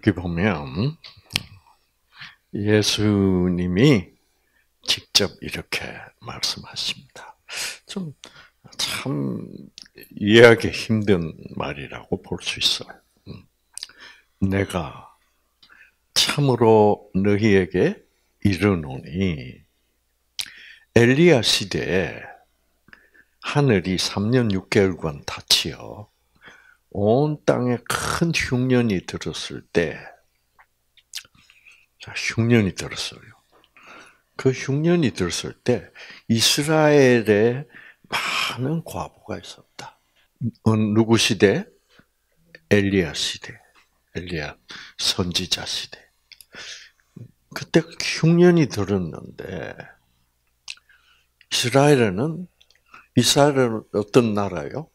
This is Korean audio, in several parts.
여기 보면 예수님이 직접 이렇게 말씀하십니다. 좀 참 이해하기 힘든 말이라고 볼 수 있어요. 음. 내가 참으로 너희에게 이르노니 엘리야 시대에 하늘이 3년 6개월간 닫히어 온 땅에 큰 흉년이 들었을 때, 자, 흉년이 들었어요. 그 흉년이 들었을 때 이스라엘에 많은 과부가 있었다. 어, 누구 시대? 엘리야 시대. 엘리야 선지자 시대. 그때 흉년이 들었는데 이스라엘은 이스라엘은 어떤 나라요?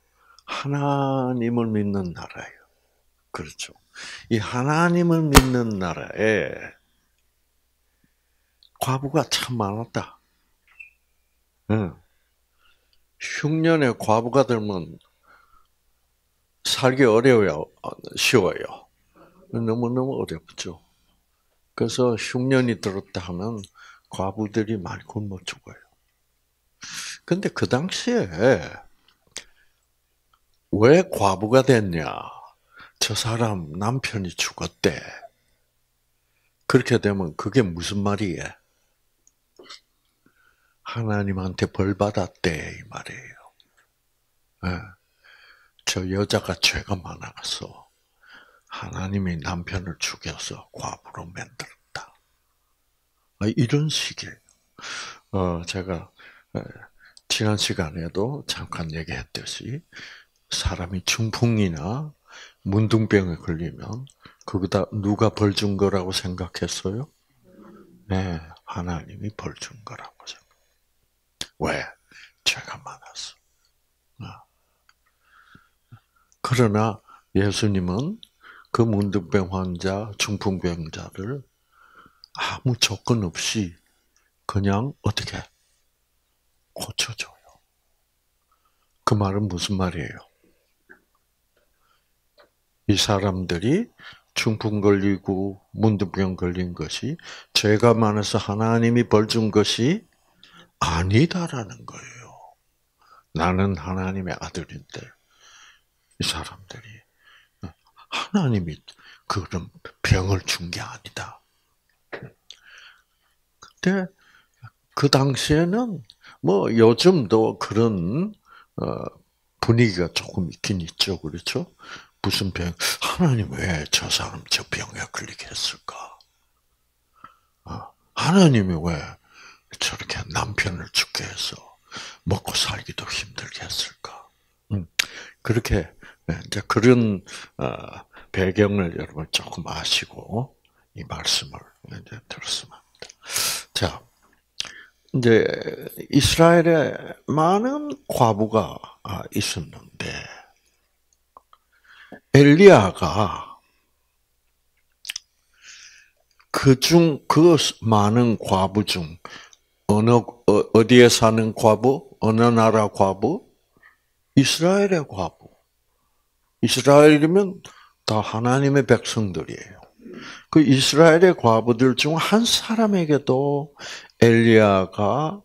하나님을 믿는 나라예요. 그렇죠. 이 하나님을 믿는 나라에 과부가 참 많았다. 응. 흉년에 과부가 되면 살기 어려워요? 쉬워요? 너무너무 어렵죠. 그래서 흉년이 들었다 하면 과부들이 많이 굶어 죽어요. 근데 그 당시에 왜 과부가 됐냐? 저 사람 남편이 죽었대. 그렇게 되면 그게 무슨 말이에? 하나님한테 벌 받았대 이 말이에요. 네. 저 여자가 죄가 많아서 하나님이 남편을 죽여서 과부로 만들었다. 아, 이런 식이에요. 어, 제가 지난 시간에도 잠깐 얘기했듯이 사람이 중풍이나 문둥병에 걸리면 거기다 누가 벌 준 거라고 생각했어요? 네, 하나님이 벌 준 거라고 생각. 왜? 죄가 많았어. 어. 그러나 예수님은 그 문둥병 환자, 중풍병자를 아무 조건 없이 그냥 어떻게 고쳐줘요. 그 말은 무슨 말이에요? 이 사람들이 중풍 걸리고 문득병 걸린 것이 죄가 많아서 하나님이 벌 준 것이 아니다라는 거예요. 나는 하나님의 아들인데 이 사람들이 하나님이 그런 병을 준 게 아니다. 근데 그 당시에는 뭐 요즘도 그런 어, 분위기가 조금 있긴 있죠, 그렇죠? 무슨 병? 하나님 왜 저 사람 저 병에 걸리게 했을까? 어, 하나님이 왜 저렇게 남편을 죽게 해서 먹고 살기도 힘들게 했을까? 음, 그렇게 네, 이제 그런 어, 배경을 여러분 조금 아시고 이 말씀을 이제 들었으면 합니다. 자, 이제 이스라엘에 많은 과부가 아, 있었는데 엘리야가 그중 그 많은 과부 중 어느 어, 어디에 사는 과부 어느 나라 과부 이스라엘의 과부 이스라엘이면 다 하나님의 백성들이에요. 그 이스라엘의 과부들 중 한 사람에게도 엘리야가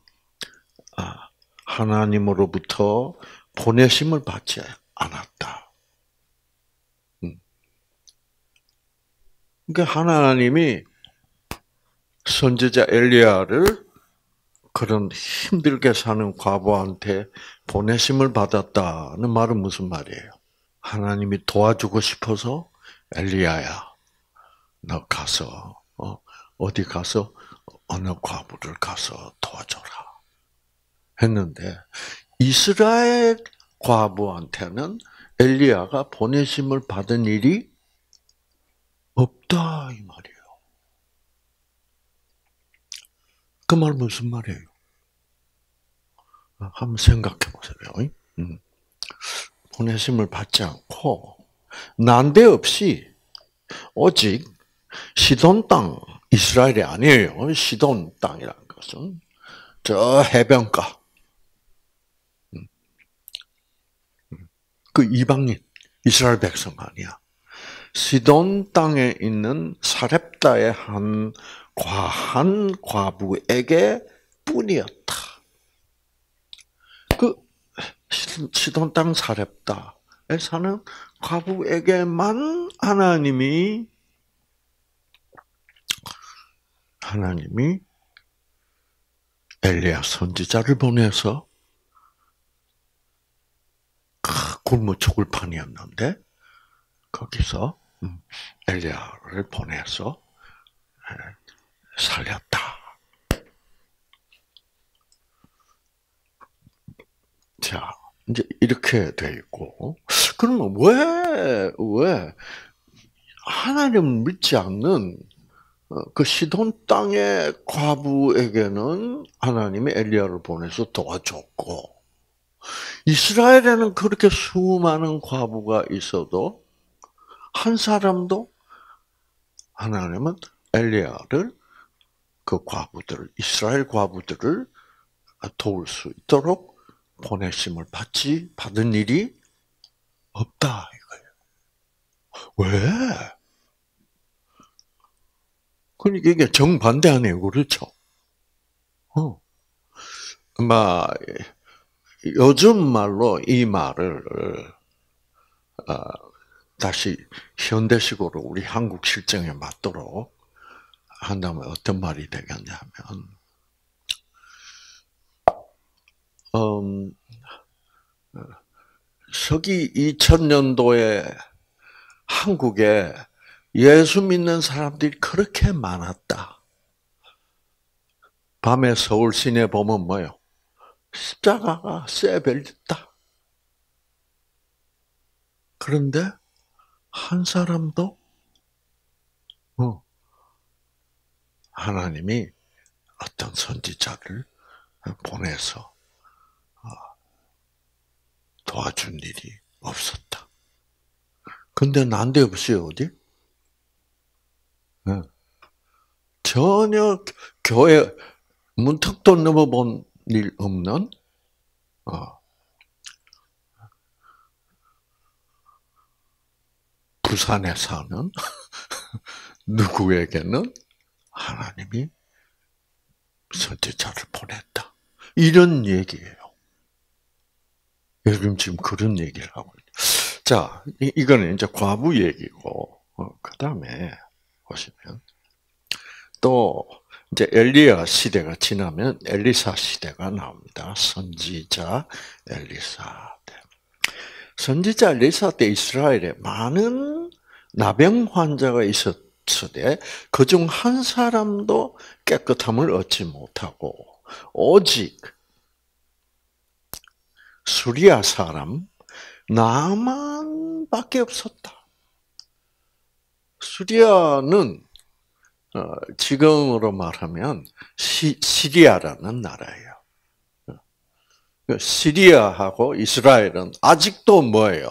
아, 하나님으로부터 보내심을 받지 않았다. 그러니까 하나님이 선지자 엘리야를 그런 힘들게 사는 과부한테 보내심을 받았다는 말은 무슨 말이에요? 하나님이 도와주고 싶어서 엘리야야, 너 가서 어, 어디 가서 어느 과부를 가서 도와줘라. 했는데 이스라엘 과부한테는 엘리야가 보내심을 받은 일이 없다 이 말이에요. 그 말 무슨 말이에요? 한번 생각해 보세요. 음. 보내심을 받지 않고 난데없이 오직 시돈 땅 이스라엘이 아니에요. 시돈 땅이라는 것은 저 해변가. 음. 음. 그 이방인 이스라엘 백성 아니야. 시돈 땅에 있는 사렙다의 한 과한 과부에게 뿐이었다. 그 시돈 땅 사렙다에 사는 과부에게만 하나님이 하나님이 엘리야 선지자를 보내서 굶어 죽을 판이었는데 거기서 음, 엘리야를 보내서 살렸다. 자, 이제 이렇게 돼 있고, 그러면 왜, 왜, 하나님을 믿지 않는 어, 그 시돈 땅의 과부에게는 하나님이 엘리야를 보내서 도와줬고, 이스라엘에는 그렇게 수많은 과부가 있어도 한 사람도 하나님은 엘리야를 그 과부들을 이스라엘 과부들을 도울 수 있도록 보내심을 받지 받은 일이 없다 이거예요. 왜? 그러니까 이게 정반대 아니에요, 그렇죠? 어. 막 요즘 말로 이 말을 어, 다시 현대식으로 우리 한국 실정에 맞도록 한다면 어떤 말이 되겠냐면, 음, 서기 2000년도에 한국에 예수 믿는 사람들이 그렇게 많았다. 밤에 서울 시내 보면 뭐요? 십자가가 쇠벨렸다. 그런데 한 사람도 어, 하나님이 어떤 선지자를 보내서 어, 도와준 일이 없었다. 근데 난데없이 어디? 전혀 교회 문턱도 넘어본 일 없는 어, 부산에 사는 누구에게는 하나님이 선지자를 보냈다. 이런 얘기예요. 여러분 지금 그런 얘기를 하고 있어요. 자, 이, 거는 이제 과부 얘기고, 어, 그 다음에 보시면, 또, 이제 엘리야 시대가 지나면 엘리사 시대가 나옵니다. 선지자 엘리사 때. 선지자 엘리사 때 이스라엘에 많은 나병 환자가 있었으되 그중 한 사람도 깨끗함을 얻지 못하고 오직 수리아 사람 나만밖에 없었다. 수리아는 어, 지금으로 말하면 시, 시리아라는 나라예요. 그 시리아하고 이스라엘은 아직도 뭐예요?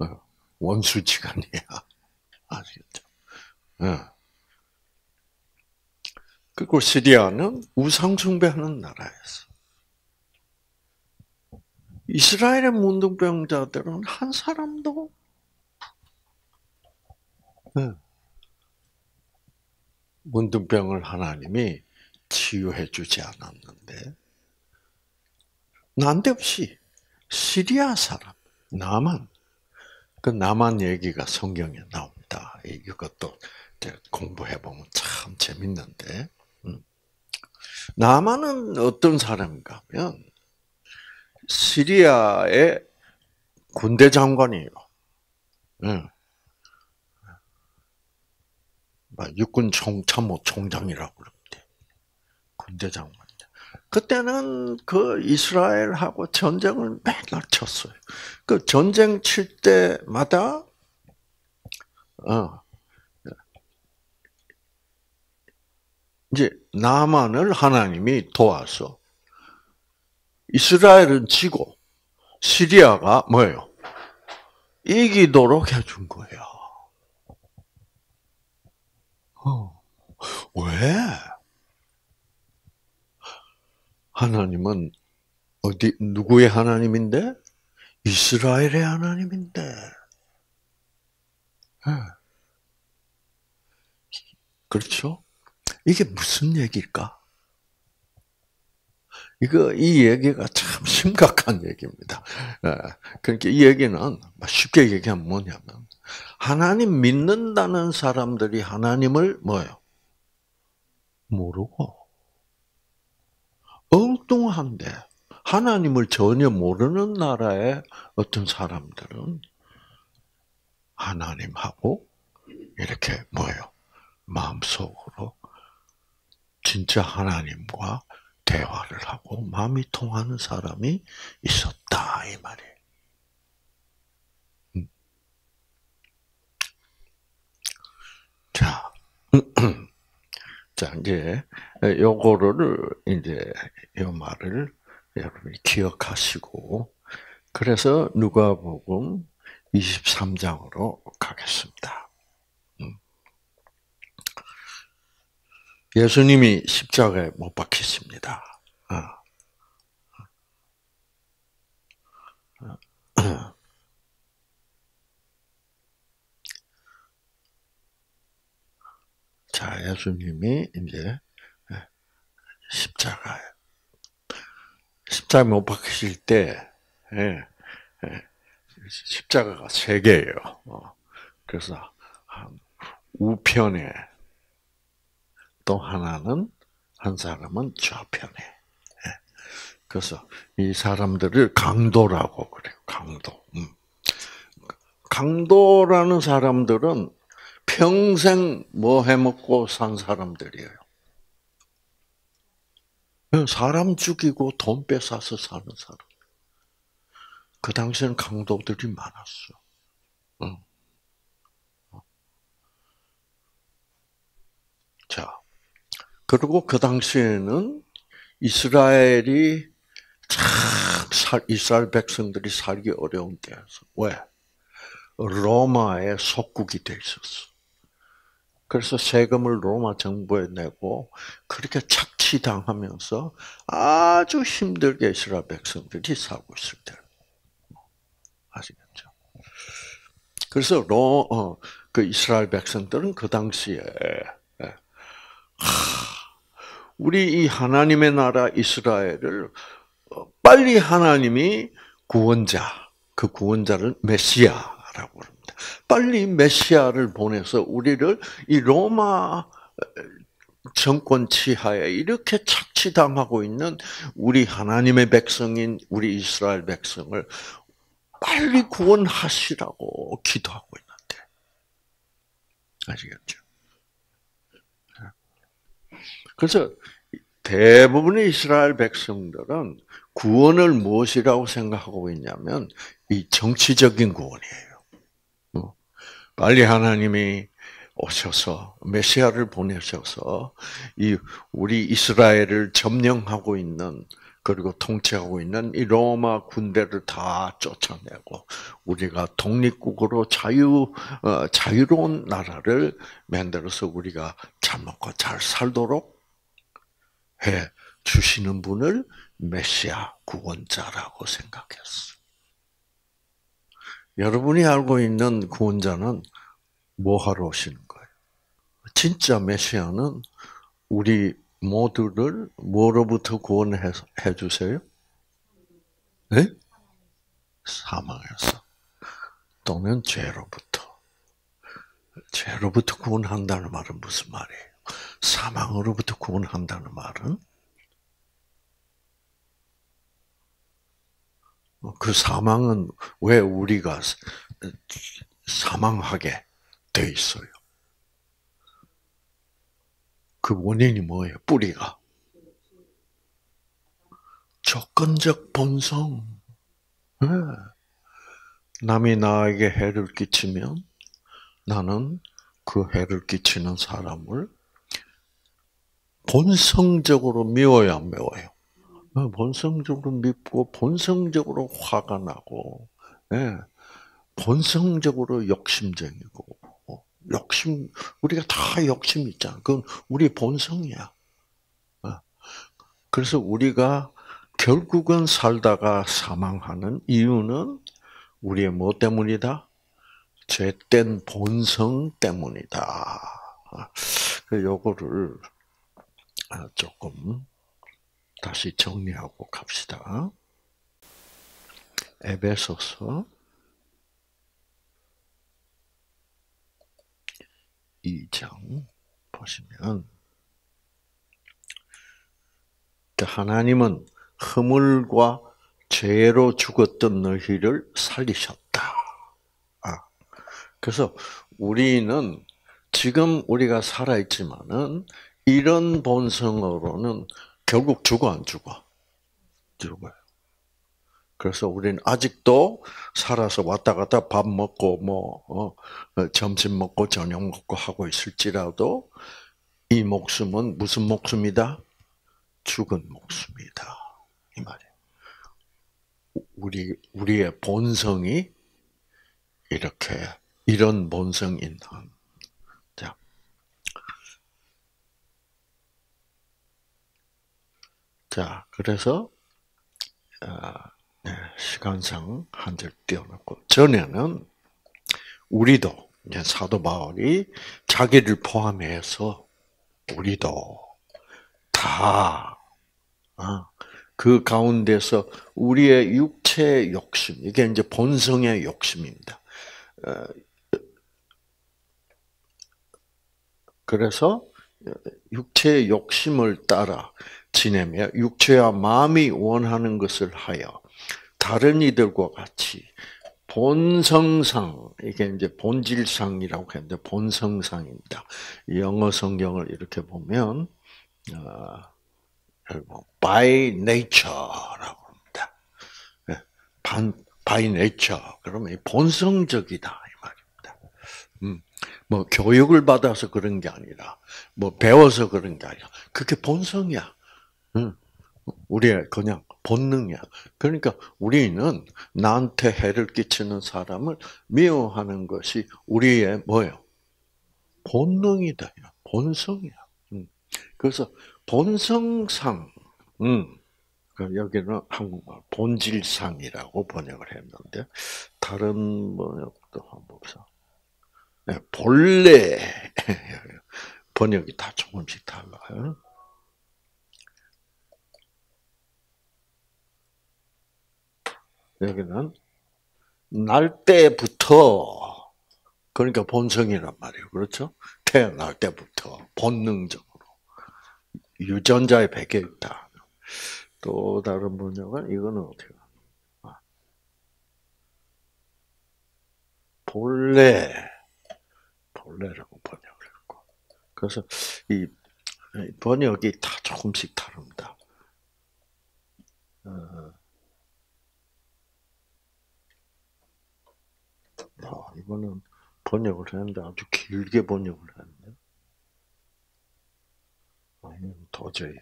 어, 원수지간이야. 아시겠죠? 어. 그리고 시리아는 우상숭배하는 나라였어. 이스라엘의 문둥병자들은 한 사람도 문둥병을 하나님이 치유해 주지 않았는데 난데없이 시리아 사람 나만 그 나만 얘기가 성경에 나옵니다. 이것도 공부해 보면 참 재밌는데 음. 나만은 어떤 사람인가 하면 시리아의 군대 장관이에요. 육군 총, 참모 총장이라고 그럽니다. 군대 장관. 그때는 그 이스라엘하고 전쟁을 맨날 쳤어요. 그 전쟁 칠 때마다, 어, 이제 나만을 하나님이 도와서 이스라엘은 지고 시리아가 뭐예요? 이기도록 해준 거예요. 어. 왜? 하나님은 어디 누구의 하나님인데? 이스라엘의 하나님인데. 그렇죠? 이게 무슨 얘기일까? 이거 이 얘기가 참 심각한 얘기입니다. 예, 그러니까 이 얘기는 쉽게 얘기하면 뭐냐면 하나님 믿는다는 사람들이 하나님을 뭐요? 모르고 엉뚱한데 하나님을 전혀 모르는 나라의 어떤 사람들은 하나님하고 이렇게 뭐요? 마음속으로 진짜 하나님과 대화를 하고 마음이 통하는 사람이 있었다 이 말이에요. 음. 자, 자 이제 요거를 이제 요 말을 여러분이 기억하시고 그래서 누가복음 23장으로 가겠습니다. 음. 예수님이 십자가에 못 박히십니다. 자, 예수님이 이제 십자가에 십자가 못 박히실 때 예, 예, 십자가가 세 개예요. 어. 그래서 우편에 또 하나는 한 사람은 좌편에. 예. 그래서 이 사람들을 강도라고 그래요. 강도. 음. 강도라는 사람들은 평생 뭐 해먹고 산 사람들이에요. 사람 죽이고 돈 뺏어서 사는 사람. 그 당시에는 강도들이 많았어. 응. 자, 그리고 그 당시에는 이스라엘이 참 이스라엘 백성들이 살기 어려운 때였어. 왜? 로마의 속국이 돼 있었어. 그래서 세금을 로마 정부에 내고 그렇게 착취당하면서 아주 힘들게 이스라엘 백성들이 살고 있을 때. 아시겠죠? 그래서 로, 어, 그 이스라엘 백성들은 그 당시에 예, 하, 우리 이 하나님의 나라 이스라엘을 어, 빨리 하나님이 구원자, 그 구원자를 메시아라고. 빨리 메시아를 보내서 우리를 이 로마 정권 치하에 이렇게 착취당하고 있는 우리 하나님의 백성인 우리 이스라엘 백성을 빨리 구원하시라고 기도하고 있는데. 아시겠죠? 그래서 대부분의 이스라엘 백성들은 구원을 무엇이라고 생각하고 있냐면 이 정치적인 구원이에요. 어? 빨리 하나님이 오셔서 메시아를 보내셔서 이 우리 이스라엘을 점령하고 있는 그리고 통치하고 있는 이 로마 군대를 다 쫓아내고 우리가 독립국으로 자유 어, 자유로운 나라를 만들어서 우리가 잘 먹고 잘 살도록 해 주시는 분을 메시아 구원자라고 생각했어. 여러분이 알고 있는 구원자는 뭐 하러 오시는 거예요? 진짜 메시아는 우리 모두를 뭐로부터 구원해 주세요? 네? 사망에서 또는 죄로부터. 죄로부터 구원한다는 말은 무슨 말이에요? 사망으로부터 구원한다는 말은 그 사망은 왜 우리가 사망하게 돼 있어요? 그 원인이 뭐예요? 뿌리가. 조건적 본성. 네. 남이 나에게 해를 끼치면 나는 그 해를 끼치는 사람을 본성적으로 미워야 안 미워요. 네, 본성적으로 밉고 본성적으로 화가 나고, 네. 본성적으로 욕심쟁이고, 욕심, 우리가 다 욕심 있잖아. 그건 우리 본성이야. 어. 그래서 우리가 결국은 살다가 사망하는 이유는 우리의 뭐 때문이다? 죄된 본성 때문이다. 그 요거를 조금 다시 정리하고 갑시다. 에베소서 2장 보시면 하나님은 허물과 죄로 죽었던 너희를 살리셨다. 아, 그래서 우리는 지금 우리가 살아있지만은 이런 본성으로는 결국 죽어 안 죽어? 죽어요. 그래서 우리는 아직도 살아서 왔다 갔다 밥 먹고 뭐 어, 어, 점심 먹고 저녁 먹고 하고 있을지라도 이 목숨은 무슨 목숨이다? 죽은 목숨이다. 이 말이에요. 우리 우리의 본성이 이렇게 이런 본성 있는 자, 그래서 아, 네, 시간상 한절 띄워놓고 전에는 우리도 이제 사도 바울이 자기를 포함해서 우리도 다그 어, 가운데서 우리의 육체의 욕심 이게 이제 본성의 욕심입니다. 어, 그래서 육체의 욕심을 따라 지내며 육체와 마음이 원하는 것을 하여 다른 이들과 같이 본성상 이게 이제 본질상이라고 했는데 본성상입니다. 영어 성경을 이렇게 보면 어, by nature라고 합니다. 예, 반 by nature 그러면 본성적이다 이 말입니다. 음, 뭐 교육을 받아서 그런 게 아니라 뭐 배워서 그런 게 아니라 그게 본성이야. 음, 우리의 그냥 본능이야. 그러니까 우리는 나한테 해를 끼치는 사람을 미워하는 것이 우리의 뭐예요? 본능이다. 본성이야. 음. 그래서 본성상, 음, 그 여기는 한국말 본질상이라고 번역을 했는데 다른 번역도 한번 보자. 네, 본래 번역이 다 조금씩 달라요. 여기는 날 때부터 그러니까 본성이란 말이에요. 그렇죠? 태어날 때부터 본능적으로 유전자에 배겨 있다. 또 다른 번역은 이거는 어떻게? 아. 본래 본래라고 번역을 했고 그래서 이 번역이 다 조금씩 다릅니다. 어, 아, 이거는 번역을 했는데 아주 길게 번역을 했네. 아, 도저히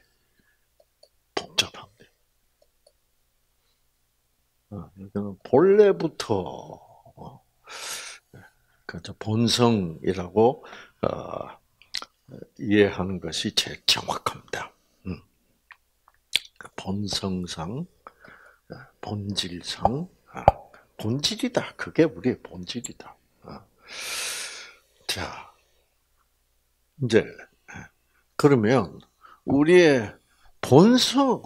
복잡한데. 아, 이거는 본래부터 어, 그렇죠. 본성이라고 어, 이해하는 것이 제일 정확합니다. 음. 그 본성상, 어, 본질상, 아, 본질이다. 그게 우리의 본질이다. 어. 자, 이제 그러면 우리의 본성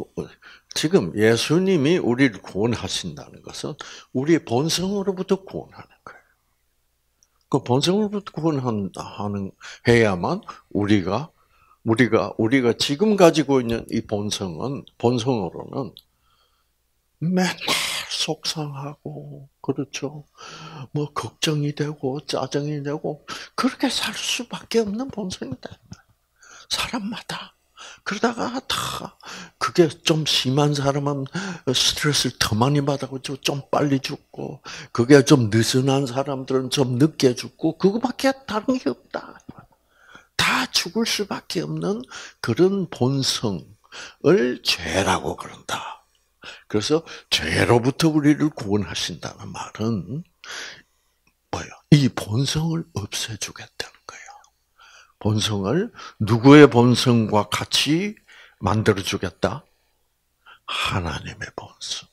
지금 예수님이 우리를 구원하신다는 것은 우리의 본성으로부터 구원하는 거예요. 그 본성으로부터 구원하는 해야만 우리가 우리가 우리가 지금 가지고 있는 이 본성은 본성으로는 맨날 속상하고 그렇죠. 뭐 걱정이 되고 짜증이 되고 그렇게 살 수밖에 없는 본성이다. 사람마다 그러다가 다 그게 좀 심한 사람은 스트레스를 더 많이 받아가지고 좀 빨리 죽고 그게 좀 느슨한 사람들은 좀 늦게 죽고 그거밖에 다른 게 없다. 다 죽을 수밖에 없는 그런 본성을 죄라고 그런다. 그래서 죄로부터 우리를 구원하신다는 말은 뭐예요? 이 본성을 없애주겠다는 거예요. 본성을 누구의 본성과 같이 만들어주겠다? 하나님의 본성.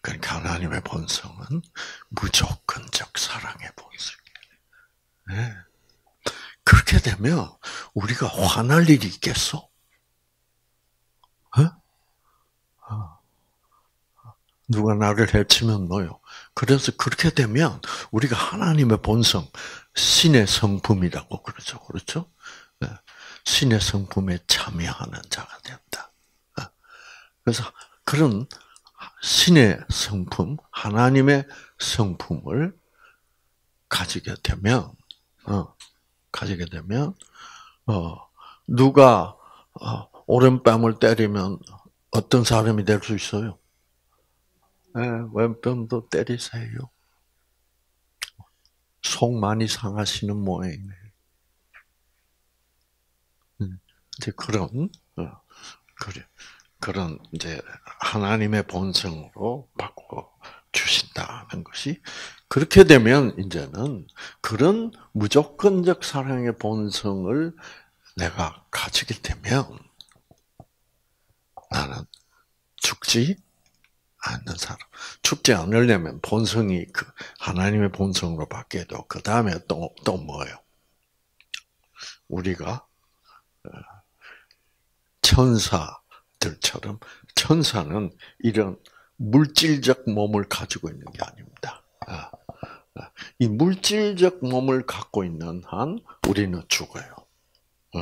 그러니까 하나님의 본성은 무조건적 사랑의 본성이에요. 네. 그렇게 되면 우리가 화날 일이 있겠어? 어? 누가 나를 해치면 뭐요? 그래서 그렇게 되면 우리가 하나님의 본성, 신의 성품이라고 그러죠. 그렇죠? 네. 신의 성품에 참여하는 자가 된다. 어. 그래서 그런 신의 성품, 하나님의 성품을 가지게 되면, 어, 가지게 되면, 어, 누가 어, 오른뺨을 때리면 어떤 사람이 될 수 있어요? 네, 왼뺨도 때리세요. 속 많이 상하시는 모양이네. 음, 이제 그런 어, 그래 그런 이제 하나님의 본성으로 바꿔 주신다는 것이 그렇게 되면 이제는 그런 무조건적 사랑의 본성을 내가 가지게 되면 나는 죽지 않는 사람. 죽지 않으려면 본성이 그 하나님의 본성으로 바뀌어도 그 다음에 또 또 뭐예요? 우리가 어, 천사 들처럼 천사는 이런 물질적 몸을 가지고 있는 게 아닙니다. 아, 아, 이 물질적 몸을 갖고 있는 한 우리는 죽어요. 어,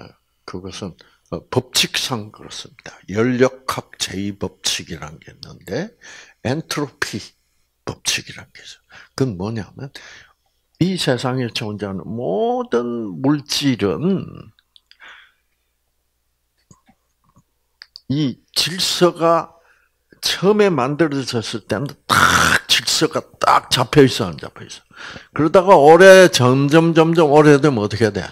어, 그것은 법칙상 그렇습니다. 연력학 제2법칙이라는 게 있는데 엔트로피 법칙이라는 게 있어요. 그건 뭐냐면 이 세상에 존재하는 모든 물질은 이 질서가 처음에 만들어졌을 때는 딱 질서가 딱 잡혀 있어 안 잡혀 있어. 그러다가 오래 점점 점점 오래되면 어떻게 돼?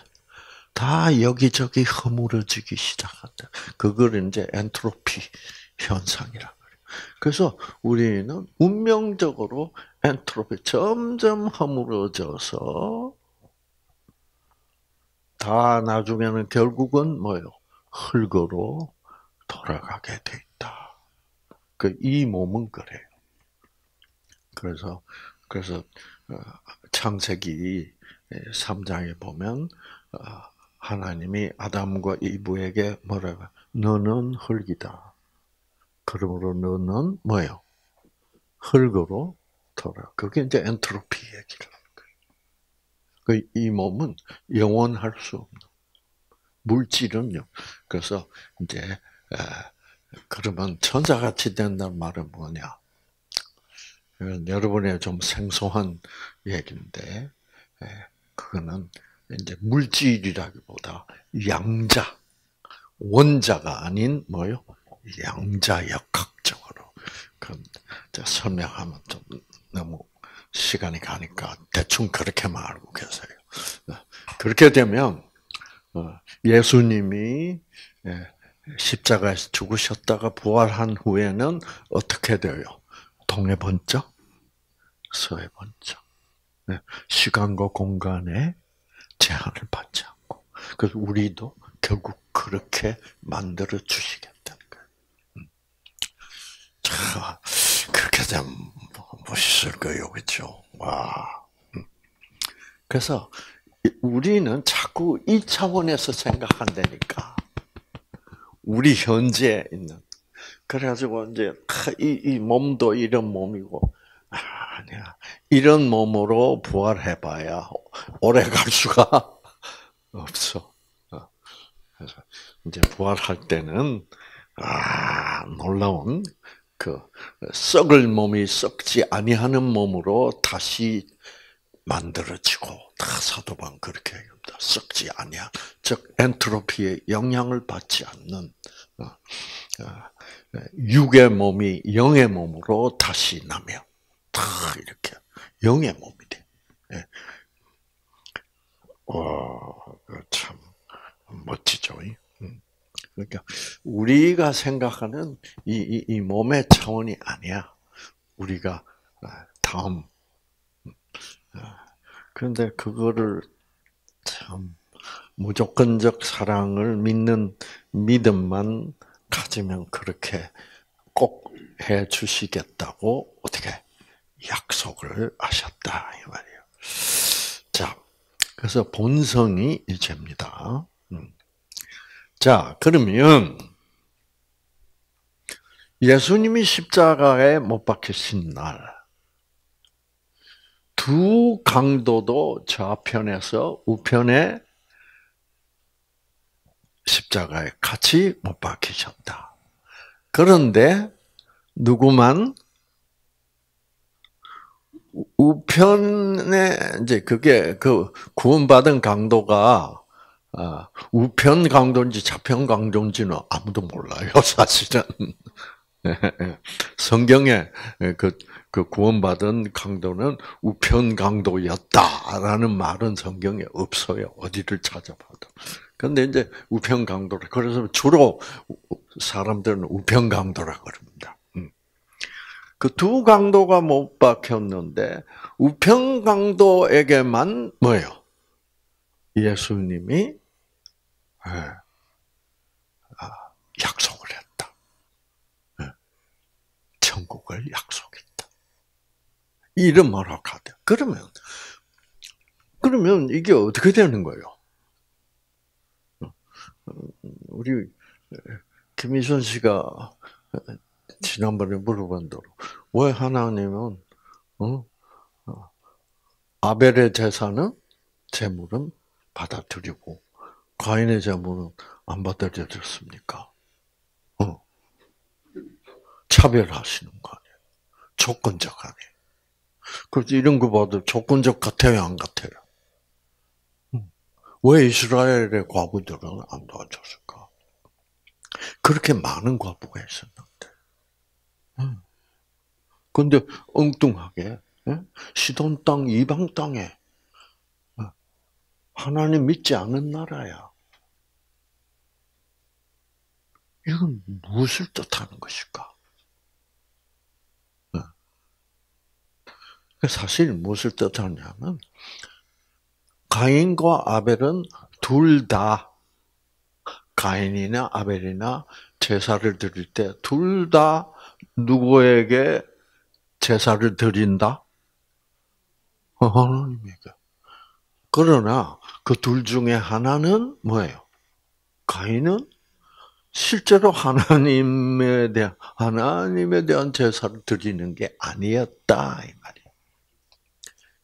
다 여기저기 허물어지기 시작한다. 그걸 이제 엔트로피 현상이라 그래요. 그래서 우리는 운명적으로 엔트로피 점점 허물어져서 다 나중에는 결국은 뭐요? 흙으로 돌아가게 돼 있다. 그 이 몸은 그래요. 그래서 그래서 어, 창세기 3장에 보면 어, 하나님이 아담과 이브에게 뭐라고 너는 흙이다. 그러므로 너는 뭐요? 흙으로 돌아. 그게 이제 엔트로피 얘기라는 거예요. 이 몸은 영원할 수 없는 물질은요. 그래서 이제 그러면 천사같이 된다는 말은 뭐냐? 여러분의 좀 생소한 얘기인데, 그거는 이제 물질이라기보다 양자, 원자가 아닌 뭐요? 양자 역학적으로. 그 설명하면 좀 너무 시간이 가니까 대충 그렇게만 알고 계세요. 그렇게 되면 어, 예수님이 십자가에서 죽으셨다가 부활한 후에는 어떻게 돼요? 동해 번쩍, 서해 번쩍. 네, 시간과 공간에 제한을 받지 않고. 그래서 우리도 결국 그렇게 만들어 주시겠다는 거예요. 음. 자, 그렇게 되면 멋있을 거예요. 그렇죠? 와. 음. 그래서 우리는 자꾸 이 차원에서 생각한다니까. 우리 현재에 있는. 그래가지고 이제 이, 이 몸도 이런 몸이고 아, 아니야 이런 몸으로 부활해봐야 오래 갈 수가 없어. 어. 그래서 이제 부활할 때는 아 놀라운 그 썩을 몸이 썩지 아니하는 몸으로 다시 만들어지고 다 사도방 그렇게 얘기합니다. 썩지 아니야. 즉 엔트로피의 영향을 받지 않는 어, 어, 육의 몸이 영의 몸으로 다시 나며 다 이렇게 영의 몸이 돼. 예. 와, 참 멋지죠. 음. 그러니까 우리가 생각하는 이, 이, 이 몸의 차원이 아니야. 우리가 아, 다음 그런데 그거를 참 무조건적 사랑을 믿는 믿음만 가지면 그렇게 꼭 해 주시겠다고 어떻게 약속을 하셨다 이 말이에요. 자, 그래서 본성이 죄입니다. 음. 자, 그러면 예수님이 십자가에 못 박히신 날, 두 강도도 좌편에서 우편에 십자가에 같이 못 박히셨다. 그런데 누구만 우편에 이제 그게 그 구원받은 강도가 아, 우편 강도인지 좌편 강도인지는 아무도 몰라요, 사실은. 성경에 그, 그 구원받은 강도는 우편 강도였다라는 말은 성경에 없어요. 어디를 찾아봐도. 근데 이제 우편 강도라. 그래서 주로 사람들은 우편 강도라 그럽니다. 음. 그두 강도가 못 박혔는데 우편 강도에게만 뭐예요? 예수님이 예, 아, 약속을 했다. 예. 천국을 약속했다. 이름 허락하다. 그러면 그러면 이게 어떻게 되는 거예요? 우리 김희선 씨가 지난번에 물어본 대로 왜 하나님은 어? 아벨의 제사는 제물은 받아들이고 가인의 제물은 안 받아들였습니까? 어. 차별하시는 거 아니에요? 조건적 아니에요? 그래서 이런 거 봐도 조건적 같아요, 안 같아요? 왜 이스라엘의 과부들은 안 도와줬을까? 그렇게 많은 과부가 있었는데. 근데 엉뚱하게 시돈 땅, 이방 땅에 하나님 믿지 않는 나라야. 이건 무엇을 뜻하는 것일까? 사실 무엇을 뜻하냐면 가인과 아벨은 둘 다 가인이나 아벨이나 제사를 드릴 때 둘 다 누구에게 제사를 드린다? 하나님에게. 그러나 그 둘 중에 하나는 뭐예요? 가인은 실제로 하나님에 대한 하나님에 대한 제사를 드리는 게 아니었다 이 말이에요.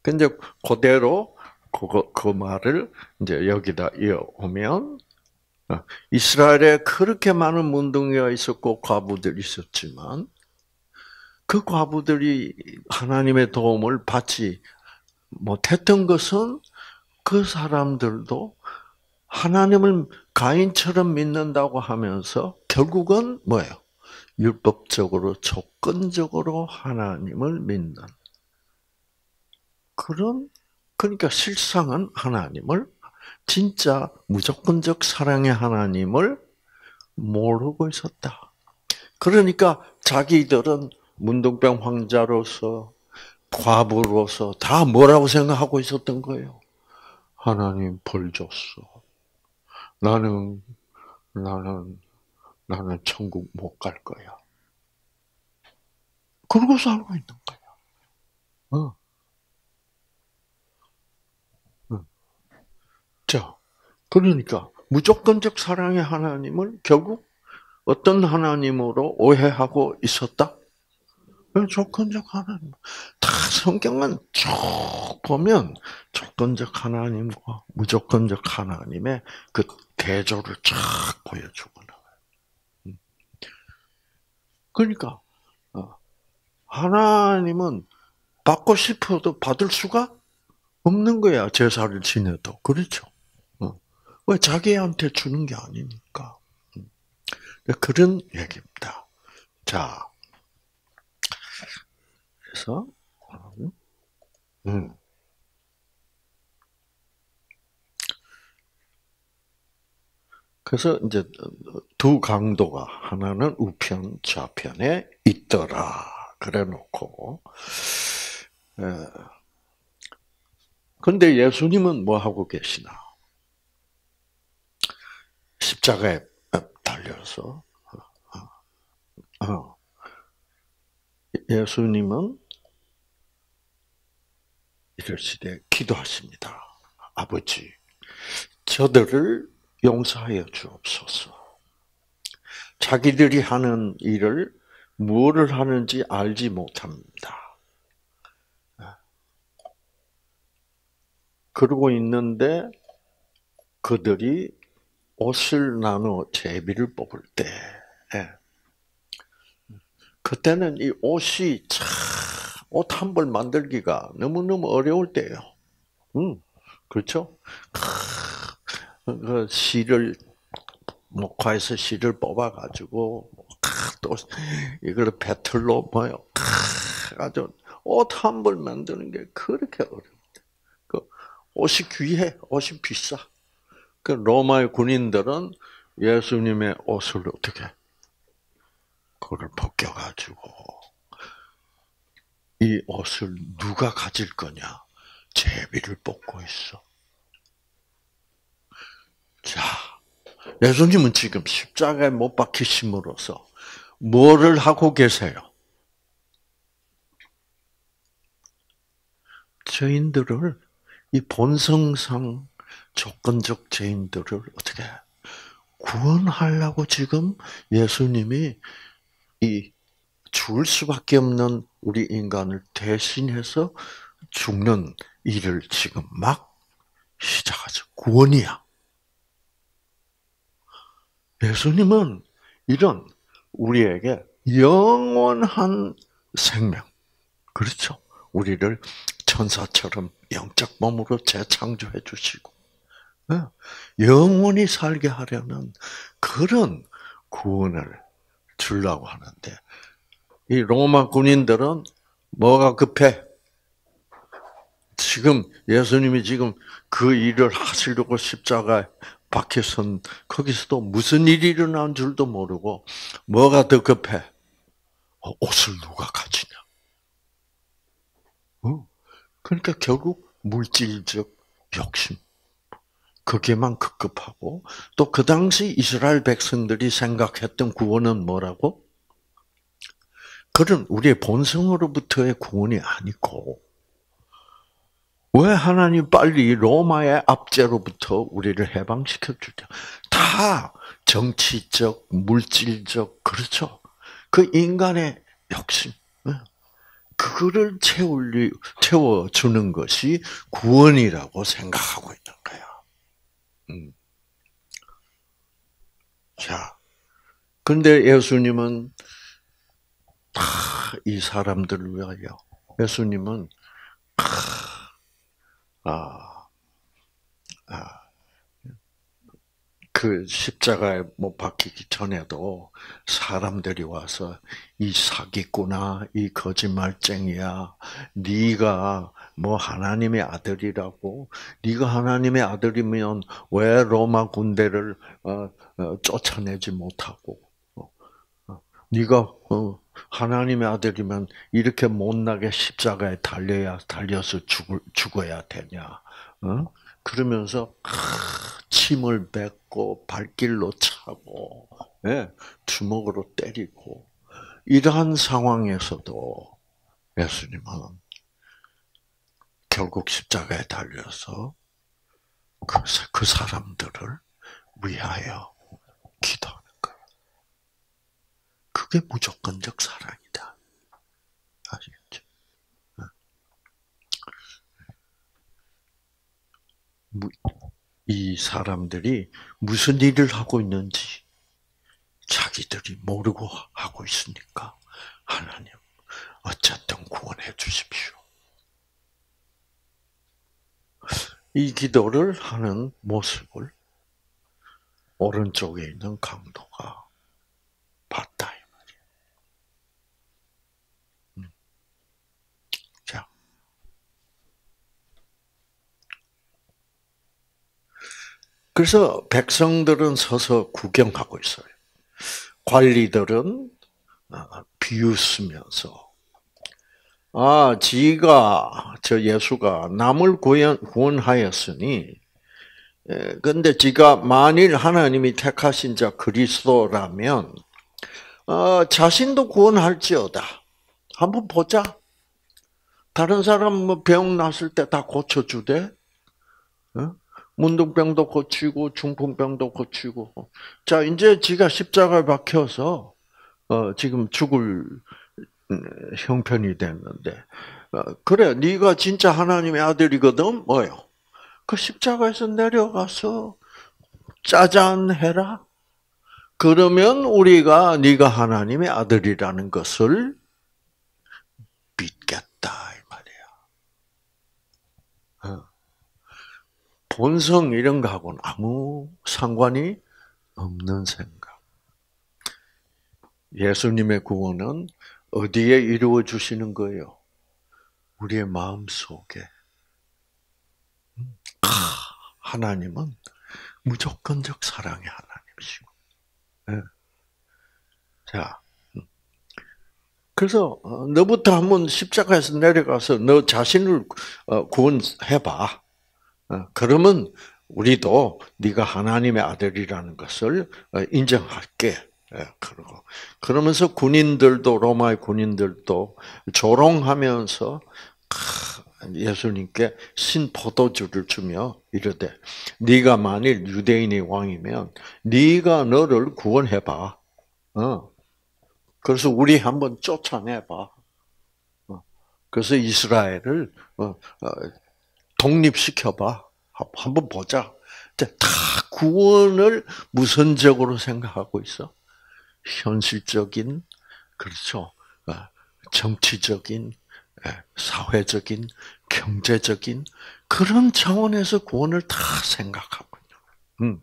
근데 그대로 그거 그 말을 이제 여기다 이어오면 어, 이스라엘에 그렇게 많은 문둥이가 있었고 과부들이 있었지만 그 과부들이 하나님의 도움을 받지 못했던 것은 그 사람들도 하나님을 가인처럼 믿는다고 하면서 결국은 뭐예요? 율법적으로 조건적으로 하나님을 믿는 그런 그러니까 실상은 하나님을 진짜 무조건적 사랑의 하나님을 모르고 있었다. 그러니까 자기들은 문둥병 황자로서 과부로서 다 뭐라고 생각하고 있었던 거예요. 하나님 벌 줬어. 나는 나는 나는 천국 못 갈 거야. 그러고 살고 있는 거야. 어. 자, 그러니까 무조건적 사랑의 하나님을 결국 어떤 하나님으로 오해하고 있었다? 조건적 하나님. 다 성경은 쭉 보면 조건적 하나님과 무조건적 하나님의 그 대조를 쫙 보여주고 나와요. 음. 그러니까 어, 하나님은 받고 싶어도 받을 수가 없는 거야 제사를 지내도 그렇죠. 왜 자기한테 주는 게 아니니까. 음. 그런 얘기입니다. 자, 그래서 음. 그래서 이제 두 강도가 하나는 우편 좌편에 있더라. 그래 놓고 근데 예수님은 뭐 하고 계시나? 십자가에 달려서 어, 어, 예수님은 이러시되 기도하십니다. 아버지, 저들을 용서하여 주옵소서. 자기들이 하는 일을 무엇을 하는지 알지 못합니다. 그러고 있는데 그들이 옷을 나누어 제비를 뽑을 때 예. 그때는 이 옷이 옷 한 벌 만들기가 너무너무 어려울 때예요. 음, 그렇죠? 그 실을 목화에서 실을 뽑아 가지고 또 이걸 배틀로 뭐요? 아주 옷 한 벌 만드는 게 그렇게 어려워. 그 옷이 귀해, 옷이 비싸. 그 로마의 군인들은 예수님의 옷을 어떻게 그걸 벗겨 가지고 이 옷을 누가 가질 거냐? 제비를 뽑고 있어. 자, 예수님은 지금 십자가에 못 박히심으로써 뭐를 하고 계세요? 죄인들을 이 본성상 조건적 죄인들을 어떻게 구원하려고 지금 예수님이 이 죽을 수밖에 없는 우리 인간을 대신해서 죽는 일을 지금 막 시작하죠. 구원이야. 예수님은 이런 우리에게 영원한 생명, 그렇죠? 우리를 천사처럼 영적 몸으로 재창조해 주시고, 예, 영원히 살게 하려는 그런 구원을 주려고 하는데, 이 로마 군인들은 뭐가 급해? 지금 예수님이 지금 그 일을 하시려고 십자가에 박혀선 거기서도 무슨 일이 일어난 줄도 모르고 뭐가 더 급해? 어, 옷을 누가 가지냐? 어? 그러니까 결국 물질적 욕심 그게만 급급하고 또 그 당시 이스라엘 백성들이 생각했던 구원은 뭐라고? 그런 우리의 본성으로부터의 구원이 아니고 왜 하나님 빨리 로마의 압제로부터 우리를 해방시켜 주죠? 다 정치적, 물질적, 그렇죠? 그 인간의 욕심. 예. 그거를 채울, 채워 주는 것이 구원이라고 생각하고 있는 거야. 음. 자, 근데 예수님은 다 이 사람들을 위하여, 예수님은 아, 아, 그 십자가에 못 박히기 전에도 사람들이 와서 이 사기꾼아, 이 거짓말쟁이야, 네가 뭐 하나님의 아들이라고, 네가 하나님의 아들이면 왜 로마 군대를 어, 어, 쫓아내지 못하고, 어, 어 네가 어, 하나님의 아들이면 이렇게 못나게 십자가에 달려야 달려서 죽을, 죽어야 되냐? 어? 그러면서 침을 뱉고 발길로 차고 예, 주먹으로 때리고 이러한 상황에서도 예수님은 결국 십자가에 달려서 그, 그 사람들을 위하여 기도. 그게 무조건적 사랑이다. 아시겠죠? 이 사람들이 무슨 일을 하고 있는지 자기들이 모르고 하고 있으니까 하나님 어쨌든 구원해 주십시오. 이 기도를 하는 모습을 오른쪽에 있는 강도가 봤다. 그래서 백성들은 서서 구경하고 있어요. 관리들은 어, 비웃으면서 아, 지가 저 예수가 남을 구원, 구원하였으니 근데 지가 만일 하나님이 택하신 자 그리스도라면 어, 자신도 구원할지어다 한번 보자. 다른 사람 뭐 병 났을 때 다 고쳐주대. 어? 문둥병도 고치고 중풍병도 고치고. 자 이제 지가 십자가에 박혀서 어, 지금 죽을 음, 형편이 됐는데 어, 그래 네가 진짜 하나님의 아들이거든 뭐요? 그 십자가에서 내려가서 짜잔 해라. 그러면 우리가 네가 하나님의 아들이라는 것을 믿겠다 이 말이야. 어. 본성 이런 거하고는 아무 상관이 없는 생각. 예수님의 구원은 어디에 이루어 주시는 거예요? 우리의 마음 속에. 아, 하나님은 무조건적 사랑의 하나님이시고. 네. 자, 음. 그래서 어, 너부터 한번 십자가에서 내려가서 너 자신을 어, 구원해봐. 어, 그러면 우리도 네가 하나님의 아들이라는 것을 인정할게. 예, 그러고 그러면서 군인들도 로마의 군인들도 조롱하면서 예수님께 신 포도주를 주며 이르되 네가 만일 유대인의 왕이면 네가 너를 구원해 봐. 어. 그래서 우리 한번 쫓아내 봐. 어. 그래서 이스라엘을 어, 어, 독립시켜 봐. 한번 보자. 다 구원을 무선적으로 생각하고 있어. 현실적인 그렇죠. 정치적인 예, 사회적인, 경제적인 그런 차원에서 구원을 다 생각하군요. 음.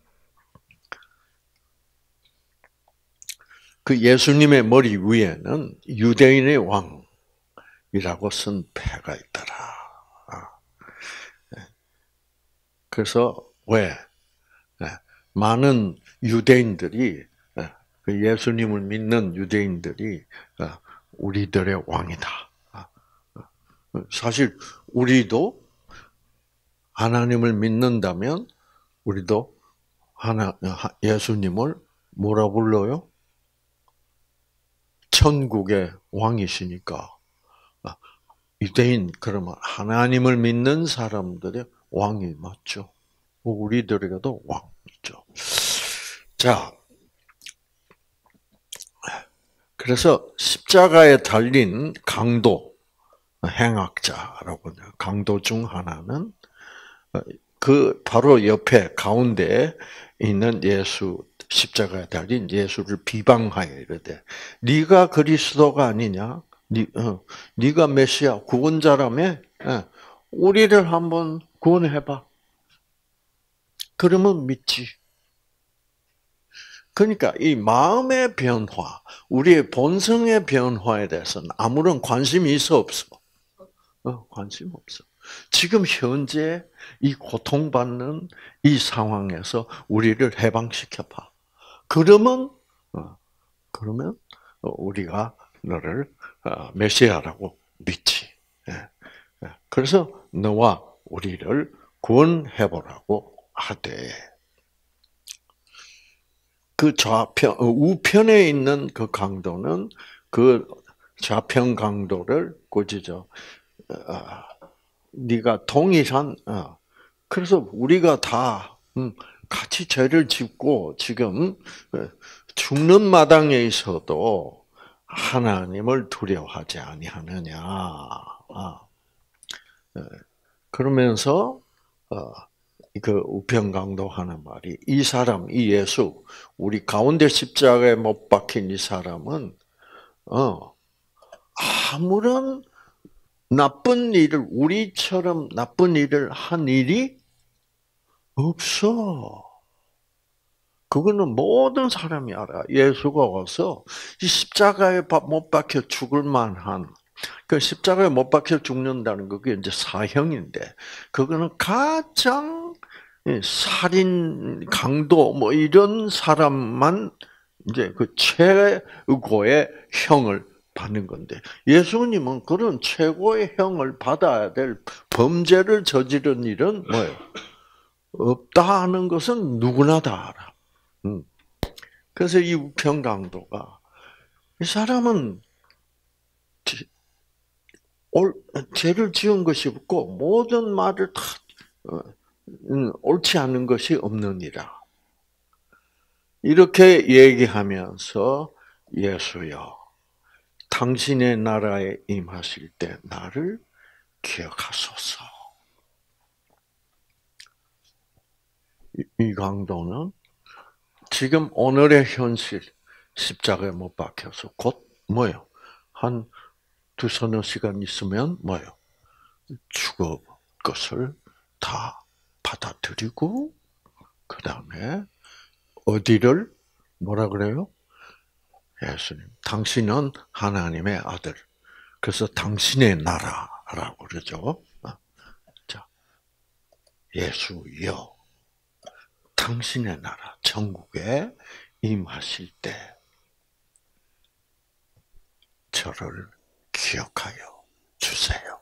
그 예수님의 머리 위에는 유대인의 왕이라고 쓴 패가 있더라. 아. 예. 그래서 왜 예, 많은 유대인들이 그 예수님을 믿는 유대인들이 우리들의 왕이다. 사실 우리도 하나님을 믿는다면 우리도 하나 예수님을 뭐라 불러요? 천국의 왕이시니까 유대인 그러면 하나님을 믿는 사람들의 왕이 맞죠. 우리들에게도 왕이죠. 자, 그래서 십자가에 달린 강도 행악자라고 강도 중 하나는 어, 그 바로 옆에 가운데 있는 예수 십자가에 달린 예수를 비방하여 이르되 네가 그리스도가 아니냐? 네, 어, 네가 메시아 구원자라며? 예, 우리를 한번 구원해봐. 그러면 믿지. 그러니까 이 마음의 변화, 우리의 본성의 변화에 대해서는 아무런 관심이 있어 없어. 어, 관심 없어. 지금 현재 이 고통받는 이 상황에서 우리를 해방시켜 봐. 그러면, 어, 그러면 우리가 너를 어, 메시아라고 믿지. 예, 예. 그래서 너와 우리를 구원해 보라고 하되, 그 좌편, 우편에 있는 그 강도는 그 좌편 강도를 꾸짖어 아, 네가 동일한 어. 그래서 우리가 다 음, 같이 죄를 짓고 지금 어, 죽는 마당에 있어도 하나님을 두려워하지 아니하느냐. 아. 어, 그러면서 그 우편강도 하는 말이 이 사람 이 예수 우리 가운데 십자가에 못 박힌 이 사람은 어 아무런 나쁜 일을 우리처럼 나쁜 일을 한 일이 없어. 그거는 모든 사람이 알아. 예수가 와서 이 십자가에 못 박혀 죽을 만한 그 십자가에 못 박혀 죽는다는 그게 이제 사형인데 그거는 가장 살인 강도 뭐 이런 사람만 이제 그 최고의 형을 받는 건데 예수님은 그런 최고의 형을 받아야 될 범죄를 저지른 일은 뭐예요? 없다 하는 것은 누구나 다 알아. 음. 그래서 이 우평 강도가 이 사람은 올, 죄를 지은 것이 없고 모든 말을 다 어, 음, 옳지 않은 것이 없느니라. 이렇게 얘기하면서 예수여, 당신의 나라에 임하실 때 나를 기억하소서. 이 강도는 지금 오늘의 현실 십자가에 못 박혀서 곧 뭐요? 한 두 서너 시간 있으면 뭐요? 죽을 것을 다 받아들이고 그 다음에 어디를 뭐라 그래요? 예수님, 당신은 하나님의 아들. 그래서 당신의 나라라고 그러죠. 자, 예수여, 당신의 나라, 천국에 임하실 때 저를 기억하여 주세요.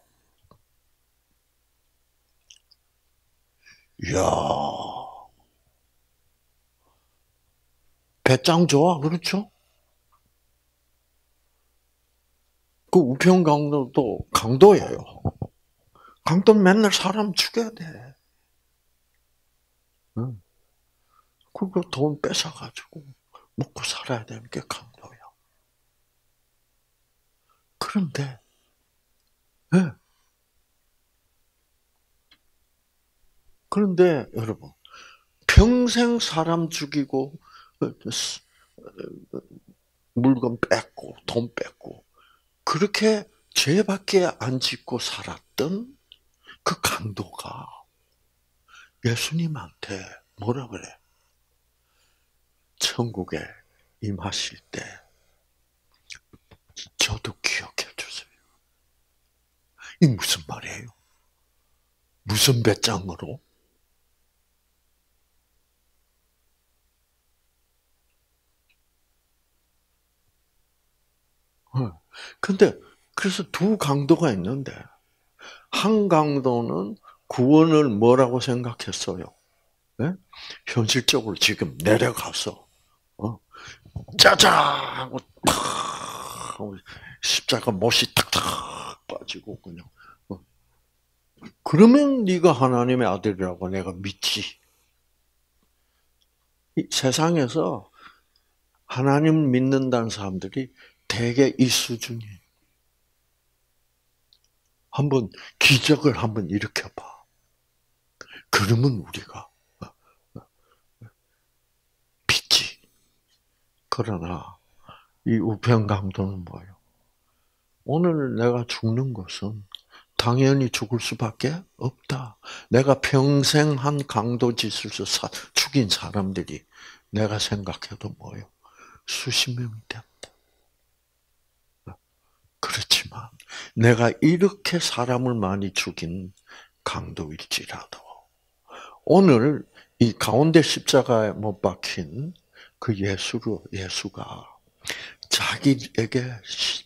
이야. 배짱 좋아, 그렇죠? 그 우평 강도도 강도예요. 강도 맨날 사람 죽여야 돼. 응. 그거 돈 뺏어가지고 먹고 살아야 되는 게 강도야. 그런데, 네. 그런데 여러분 평생 사람 죽이고 어, 어, 물건 뺏고 돈 뺏고 그렇게 죄밖에 안 짓고 살았던 그 강도가 예수님한테 뭐라 그래? 천국에 임하실 때 저도 기억해 주세요. 이 무슨 말이에요? 무슨 배짱으로? 어. 근데 그래서 두 강도가 있는데 한 강도는 구원을 뭐라고 생각했어요? 네? 현실적으로 지금 내려가서 어? 짜잔 하고 탁 십자가 못이 탁탁 빠지고 그냥 어. 그러면 네가 하나님의 아들이라고 내가 믿지. 세상에서 하나님 믿는다는 사람들이 대개 이 수준이. 한번 기적을 한번 일으켜봐. 그러면 우리가 믿지. 그러나 이 우편 강도는 뭐예요? 오늘 내가 죽는 것은 당연히 죽을 수밖에 없다. 내가 평생 한 강도 짓을 죽인 사람들이 내가 생각해도 뭐예요? 수십 명이 된다. 그렇지만 내가 이렇게 사람을 많이 죽인 강도일지라도 오늘 이 가운데 십자가에 못 박힌 그 예수로 예수가 자기에게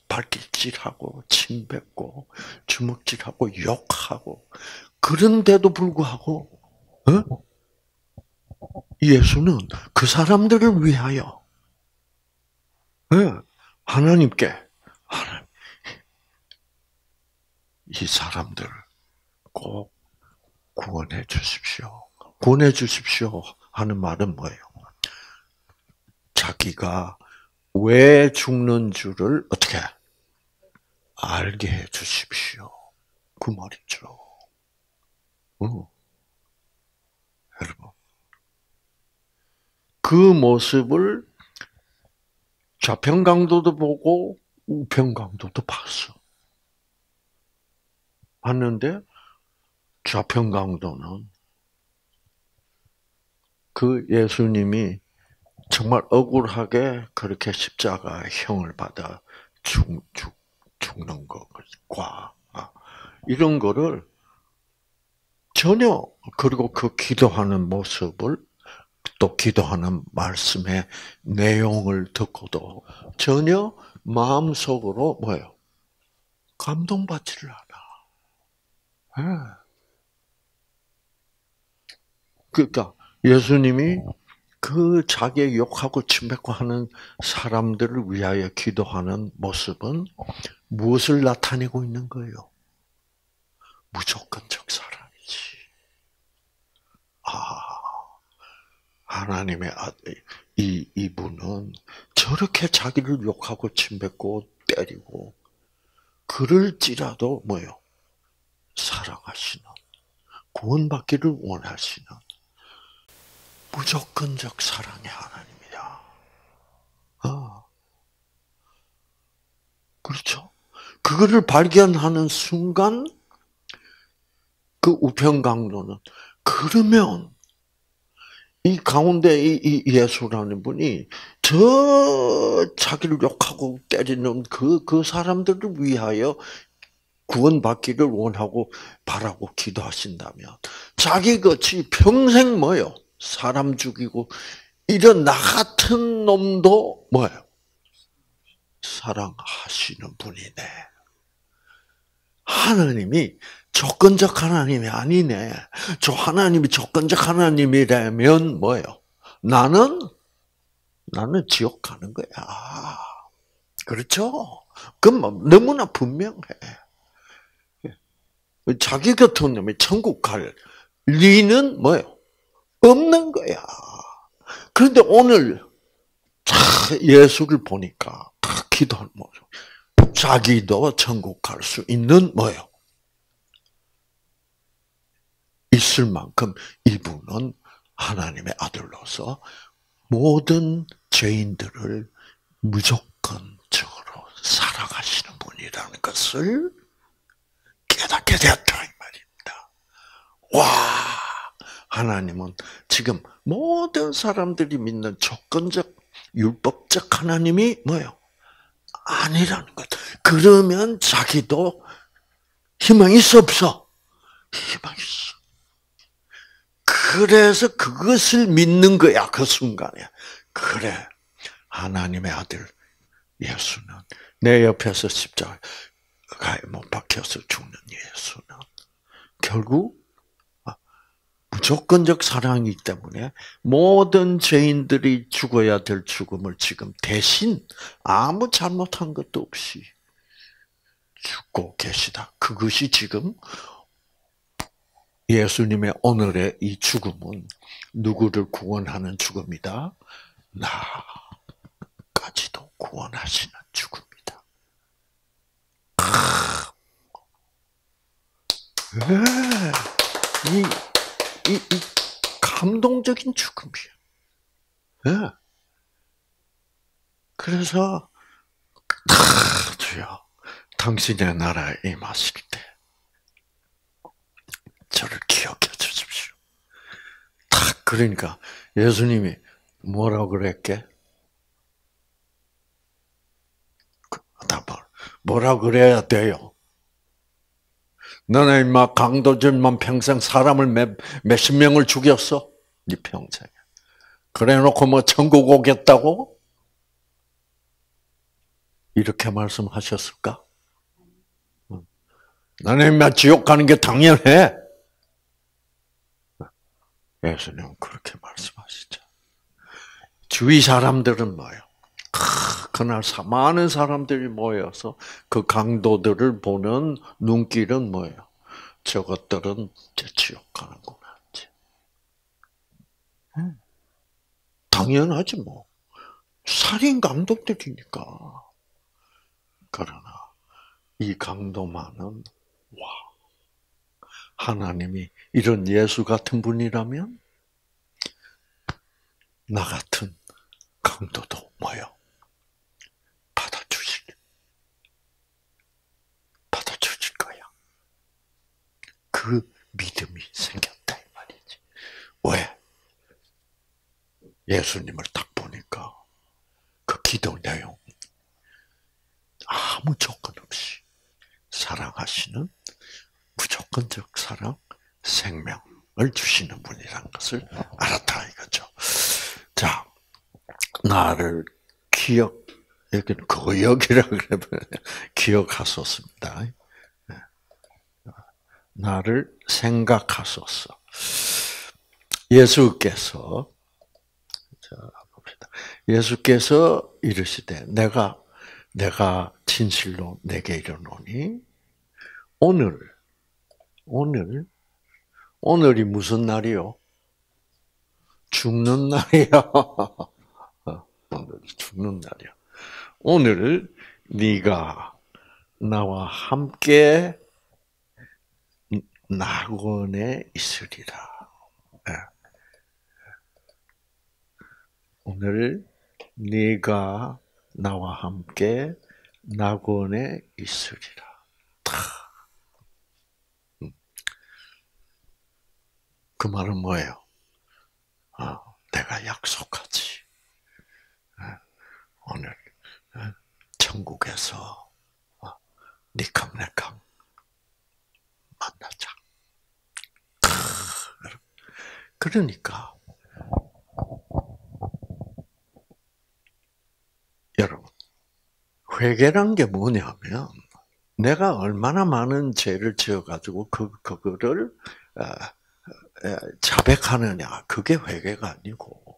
발길질하고 침뱉고 주먹질하고 욕하고 그런데도 불구하고 어? 예수는 그 사람들을 위하여 네, 하나님께 하나님 이 사람들을 꼭 구원해 주십시오. 구원해 주십시오 하는 말은 뭐예요? 자기가 왜 죽는 줄을 어떻게 알게 해 주십시오. 그 말이죠. 어. 여러분. 그 모습을 좌편 강도도 보고 우편 강도도 봤어. 봤는데 좌편 강도는 그 예수님이 정말 억울하게 그렇게 십자가 형을 받아 죽, 죽, 죽는 것과 아, 이런 거를 전혀 그리고 그 기도하는 모습을 또 기도하는 말씀의 내용을 듣고도 전혀 마음속으로 뭐예요? 감동받지를 않아. 예. 그러니까 예수님이 그 자기의 욕하고 침뱉고 하는 사람들을 위하여 기도하는 모습은 무엇을 나타내고 있는 거예요? 무조건적 사랑이지. 아, 하나님의 아들, 이, 이분은 저렇게 자기를 욕하고 침뱉고 때리고, 그럴지라도 뭐요? 사랑하시는, 구원받기를 원하시는 무조건적 사랑의 하나님이야. 아. 그렇죠? 그거를 발견하는 순간, 그 우편강로는, 그러면, 이 가운데 이, 예수라는 분이 저 자기를 욕하고 때리는 그, 그 사람들을 위하여 구원받기를 원하고 바라고 기도하신다면 자기 같이 평생 뭐요? 사람 죽이고 이런 나 같은 놈도 뭐예요? 사랑하시는 분이네. 하나님이 조건적 하나님이 아니네. 저 하나님이 조건적 하나님이라면 뭐예요? 나는 나는 지옥 가는 거야. 그렇죠? 그건 뭐 너무나 분명해. 자기 같은 놈이 천국 갈 리는 뭐예요? 없는 거야. 그런데 오늘 예수를 보니까 기도하는 모습. 자기도 천국 갈 수 있는 뭐예요? 있을 만큼 이분은 하나님의 아들로서 모든 죄인들을 무조건적으로 사랑하시는 분이라는 것을 깨닫게 되었다 이 말입니다. 와 하나님은 지금 모든 사람들이 믿는 조건적 율법적 하나님이 뭐요? 아니라는 것. 그러면 자기도 희망이 있어 없어? 희망이 있어. 그래서 그것을 믿는 거야 그 순간에. 그래 하나님의 아들 예수는 내 옆에서 십자가에 못 박혀서 죽는 예수는 결국 무조건적 사랑이기 때문에 모든 죄인들이 죽어야 될 죽음을 지금 대신 아무 잘못한 것도 없이 죽고 계시다. 그것이 지금 예수님의 오늘의 이 죽음은 누구를 구원하는 죽음이다? 나까지도 구원하시는 죽음이다. 이 이, 이 감동적인 죽음이에요. 네. 그래서 아, 주여 당신의 나라에 임하실 때 저를 기억해 주십시오. 딱 그러니까 예수님이 뭐라고 그랬게? 그, 뭐라 그래야 돼요? 너네 임마 강도질만 평생 사람을 몇, 몇십 명을 죽였어? 네 평생. 그래 놓고 뭐 천국 오겠다고? 이렇게 말씀하셨을까? 너네 임마 지옥 가는 게 당연해. 예수님 그렇게 말씀하시죠. 주위 사람들은 뭐예요? 그날 많은 사람들이 모여서 그 강도들을 보는 눈길은 뭐예요? 저것들은 지옥 가는구나. 당연하지 뭐. 살인 강도들이니까. 그러나 이 강도만은 와 하나님이 이런 예수 같은 분이라면 나 같은 강도도 뭐요? 그 믿음이 생겼다 이 말이지. 왜? 예수님을 딱 보니까 그 기도 내용 아무 조건 없이 사랑하시는 무조건적 사랑, 생명을 주시는 분이라는 것을 알았다 이거죠. 자, 나를 기억 여기는 거역이라 그러면 기억하셨습니다. 나를 생각하소서. 예수께서 자 봅시다. 예수께서 이르시되 내가 내가 진실로 내게 이르노니 오늘 오늘 오늘이 무슨 날이요? 죽는 날이야. 오늘 죽는 날이야. 오늘 네가 나와 함께 낙원에 있으리라. 예. 오늘 네가 나와 함께 낙원에 있으리라. 음. 그 말은 뭐예요? 아, 내가 약속하지. 예. 오늘 예. 천국에서 니캉네캉 만나자. 그러니까 여러분 회개란 게 뭐냐면 내가 얼마나 많은 죄를 지어가지고 그 그거를 어, 어, 자백하느냐. 그게 회개가 아니고.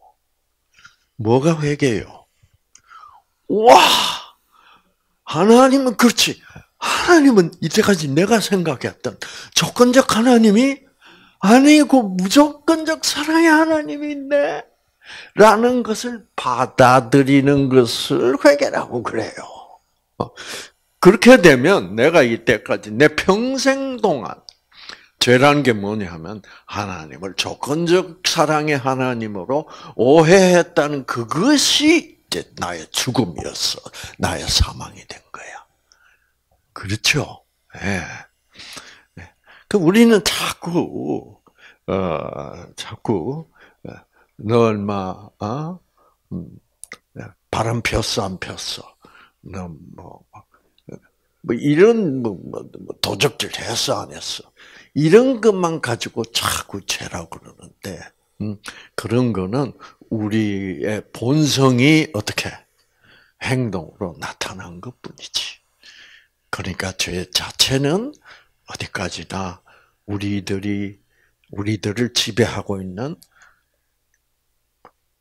뭐가 회개요? 와! 하나님은 그렇지. 하나님은 이때까지 내가 생각했던 조건적 하나님이 아니고 무조건적 사랑의 하나님인데 라는 것을 받아들이는 것을 회개라고 그래요. 어, 그렇게 되면 내가 이때까지 내 평생 동안 죄라는 게 뭐냐면 하나님을 조건적 사랑의 하나님으로 오해했다는 그것이 이제 나의 죽음이었어. 나의 사망이 된 거야. 그렇죠? 예. 네. 그 우리는 자꾸 어 자꾸 어, 너 얼마 어? 음, 바람 폈어 안 폈어? 너뭐 뭐 이런 뭐, 뭐, 뭐 도적질 했어 안 했어? 이런 것만 가지고 자꾸 죄라고 그러는데 음, 그런 거는 우리의 본성이 어떻게 행동으로 나타난 것뿐이지. 그러니까 죄 자체는 어디까지나 우리들이 우리들을 지배하고 있는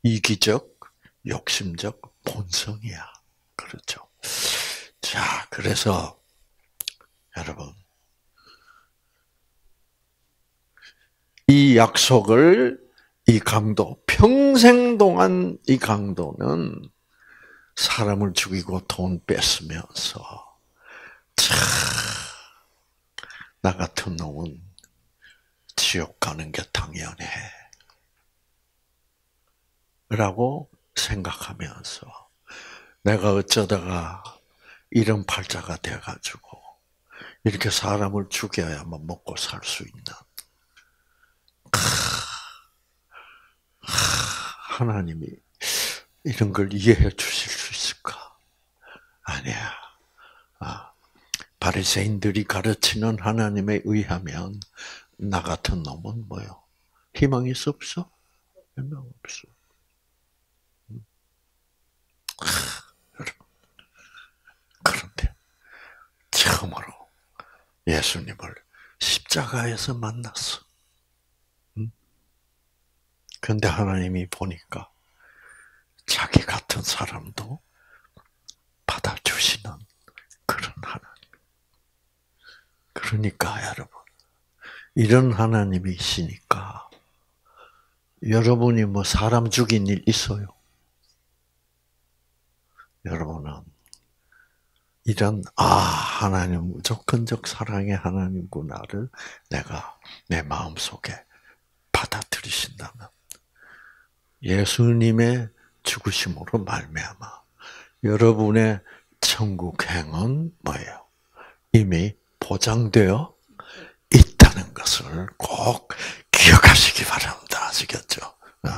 이기적, 욕심적 본성이야. 그렇죠. 자, 그래서 여러분 이 약속을 이 강도 평생 동안 이 강도는 사람을 죽이고 돈 뺐으면서 나 같은 놈은 지옥 가는 게 당연해. 라고 생각하면서 내가 어쩌다가 이런 팔자가 돼가지고 이렇게 사람을 죽여야만 먹고 살 수 있는 하나님이 이런 걸 이해해 주실 수 있을까? 아니야. 아, 바리새인들이 가르치는 하나님에 의하면 나 같은 놈은 뭐요? 희망이 없어? 희망 없어. 음. 그런데 처음으로 예수님을 십자가에서 만났어. 그런데 하나님이 보니까 자기 같은 사람도 받아주시는 그런 하나님. 그러니까 여러분, 이런 하나님이시니까 여러분이 뭐 사람 죽인 일 있어요? 여러분은 이런 아 하나님 무조건적 사랑의 하나님구나를 내가 내 마음 속에 받아들이신다면 예수님의 죽으심으로 말미암아 여러분의 천국행은 뭐예요? 이미 보장되어 있다는 것을 꼭 기억하시기 바랍니다. 아시겠죠? 어.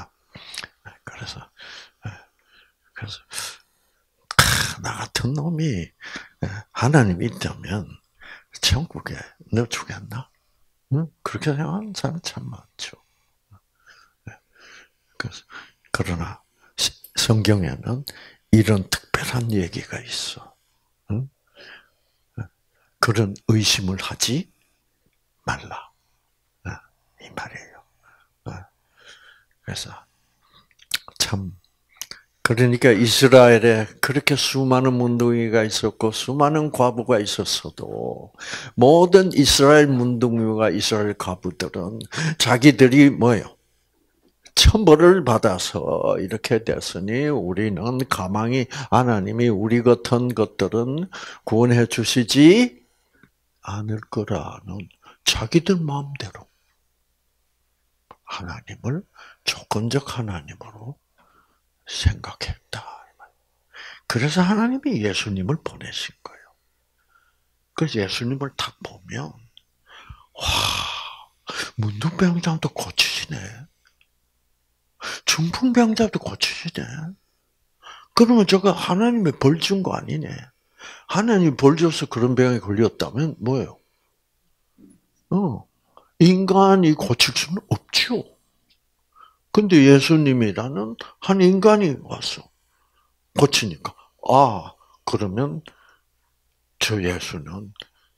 그래서 어. 그래서 나 같은 놈이 어, 하나님이 있다면 천국에 너 주겠나? 그렇게 생각하는 사람 참 많죠. 그러나 성경에는 이런 특별한 얘기가 있어. 그런 의심을 하지 말라. 이 말이에요. 그래서 참 그러니까 이스라엘에 그렇게 수많은 문둥이가 있었고 수많은 과부가 있었어도 모든 이스라엘 문둥이와 이스라엘 과부들은 자기들이 뭐요? 천벌을 받아서 이렇게 됐으니 우리는 가망이 하나님이 우리 같은 것들은 구원해 주시지 않을 거라는 자기들 마음대로 하나님을 조건적 하나님으로 생각했다. 그래서 하나님이 예수님을 보내신 거예요. 그래서 예수님을 딱 보면 와 문둥병자도 고치시네. 중풍병자도 고치시네. 그러면 저거 하나님의 벌준 거 아니네. 하나님이 벌 줘서 그런 병에 걸렸다면 뭐예요? 어, 인간이 고칠 수는 없죠. 근데 예수님이라는 한 인간이 와서 고치니까, 아, 그러면 저 예수는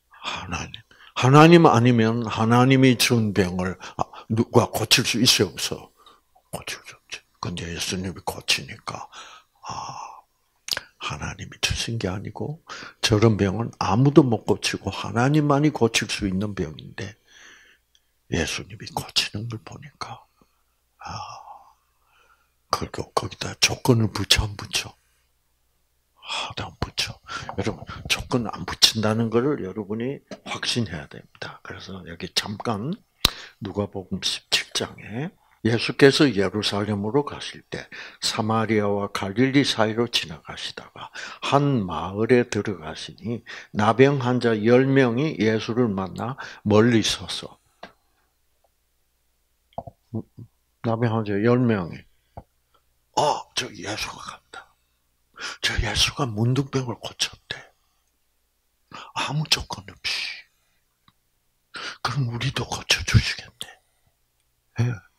하나님, 하나님 아니면 하나님이 준 병을 아, 누가 고칠 수 있어요, 없어? 고칠 수 없지. 근데 예수님이 고치니까, 아, 하나님이 주신 게 아니고, 저런 병은 아무도 못 고치고 하나님만이 고칠 수 있는 병인데, 예수님이 고치는 걸 보니까, 아, 그리고 거기다 조건을 붙여 안 붙여? 하도 안 붙여. 여러분 조건 안 붙인다는 것을 여러분이 확신해야 됩니다. 그래서 여기 잠깐 누가복음 17장에 예수께서 예루살렘으로 가실 때 사마리아와 갈릴리 사이로 지나가시다가 한 마을에 들어가시니 나병 환자 10명이 예수를 만나 멀리 서서 나병 환자 10명이 어, 저 예수가 간다. 저 예수가 문둥병을 고쳤대. 아무 조건 없이. 그럼 우리도 고쳐주시겠네. 예.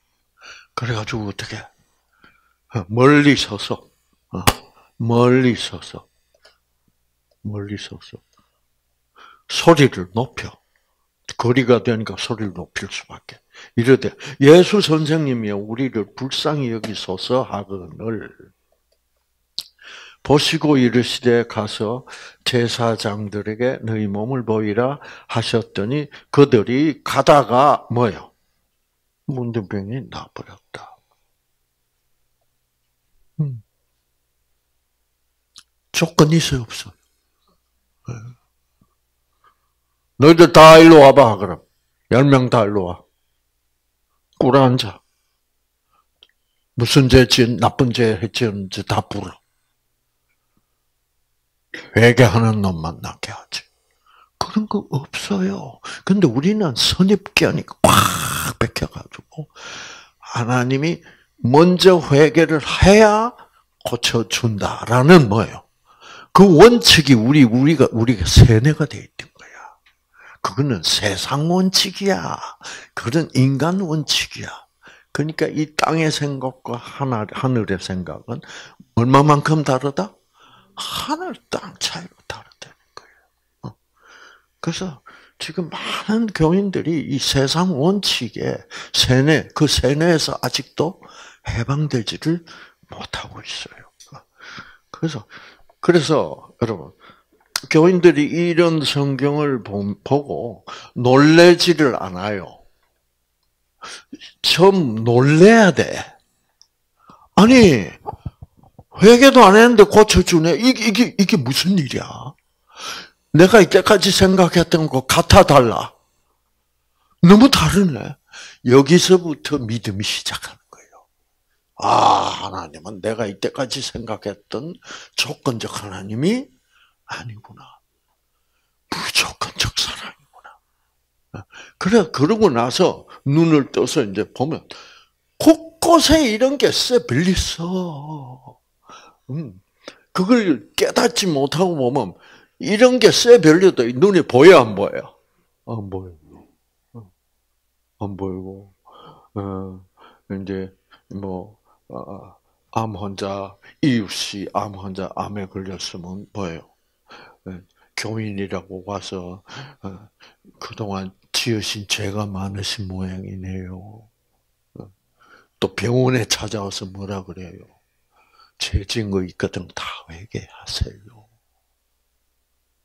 그래가지고 어떻게 어, 멀리 서서 어, 멀리 서서 멀리 서서 소리를 높여 거리가 되니까 소리를 높일 수밖에. 이르되 예수 선생님이여 우리를 불쌍히 여기소서 하거늘 보시고 이르시되 가서 제사장들에게 너희 몸을 보이라 하셨더니 그들이 가다가 뭐요? 문둥병이 나버렸다. 음. 조건이 있어요, 없어요? 네. 너희들 다 일로 와봐, 그럼. 열 명 다 일로 와. 꿇어 앉아. 무슨 죄 지은, 나쁜 죄 했지는지 다 불어. 회개하는 놈만 낫게 하지. 그런 거 없어요. 근데 우리는 선입견이 꽉 뺏겨가지고, 하나님이 먼저 회개를 해야 고쳐준다라는 뭐예요? 그 원칙이 우리, 우리가, 우리가 세뇌가 돼 있던 거야. 그거는 세상 원칙이야. 그런 인간 원칙이야. 그러니까 이 땅의 생각과 하늘의 생각은 얼마만큼 다르다? 하늘 땅 차이로 다르다는 거예요. 어. 그래서 지금 많은 교인들이 이 세상 원칙에 세뇌, 그 세뇌에서 아직도 해방되지를 못하고 있어요. 어. 그래서, 그래서 여러분, 교인들이 이런 성경을 보고 놀래지를 않아요. 처음 놀래야 돼. 아니, 회개도 안 했는데 고쳐주네. 이게, 이게, 이게 무슨 일이야? 내가 이때까지 생각했던 거 같아 달라. 너무 다르네. 여기서부터 믿음이 시작하는 거예요. 아, 하나님은 내가 이때까지 생각했던 조건적 하나님이 아니구나. 무조건적 사랑이구나. 그래, 그러고 나서 눈을 떠서 이제 보면, 곳곳에 이런 게 있어. 음, 그걸 깨닫지 못하고 보면, 이런 게 쎄별려도 눈에 보여, 안 보여? 안 보여. 어, 안 보이고, 어, 이제, 뭐, 어, 암 환자, 이웃이 암 환자, 암에 걸렸으면 보여요. 예, 교인이라고 와서 어, 그동안 지으신 죄가 많으신 모양이네요. 어, 또 병원에 찾아와서 뭐라 그래요? 죄 지은 거 있거든 다 회개하세요.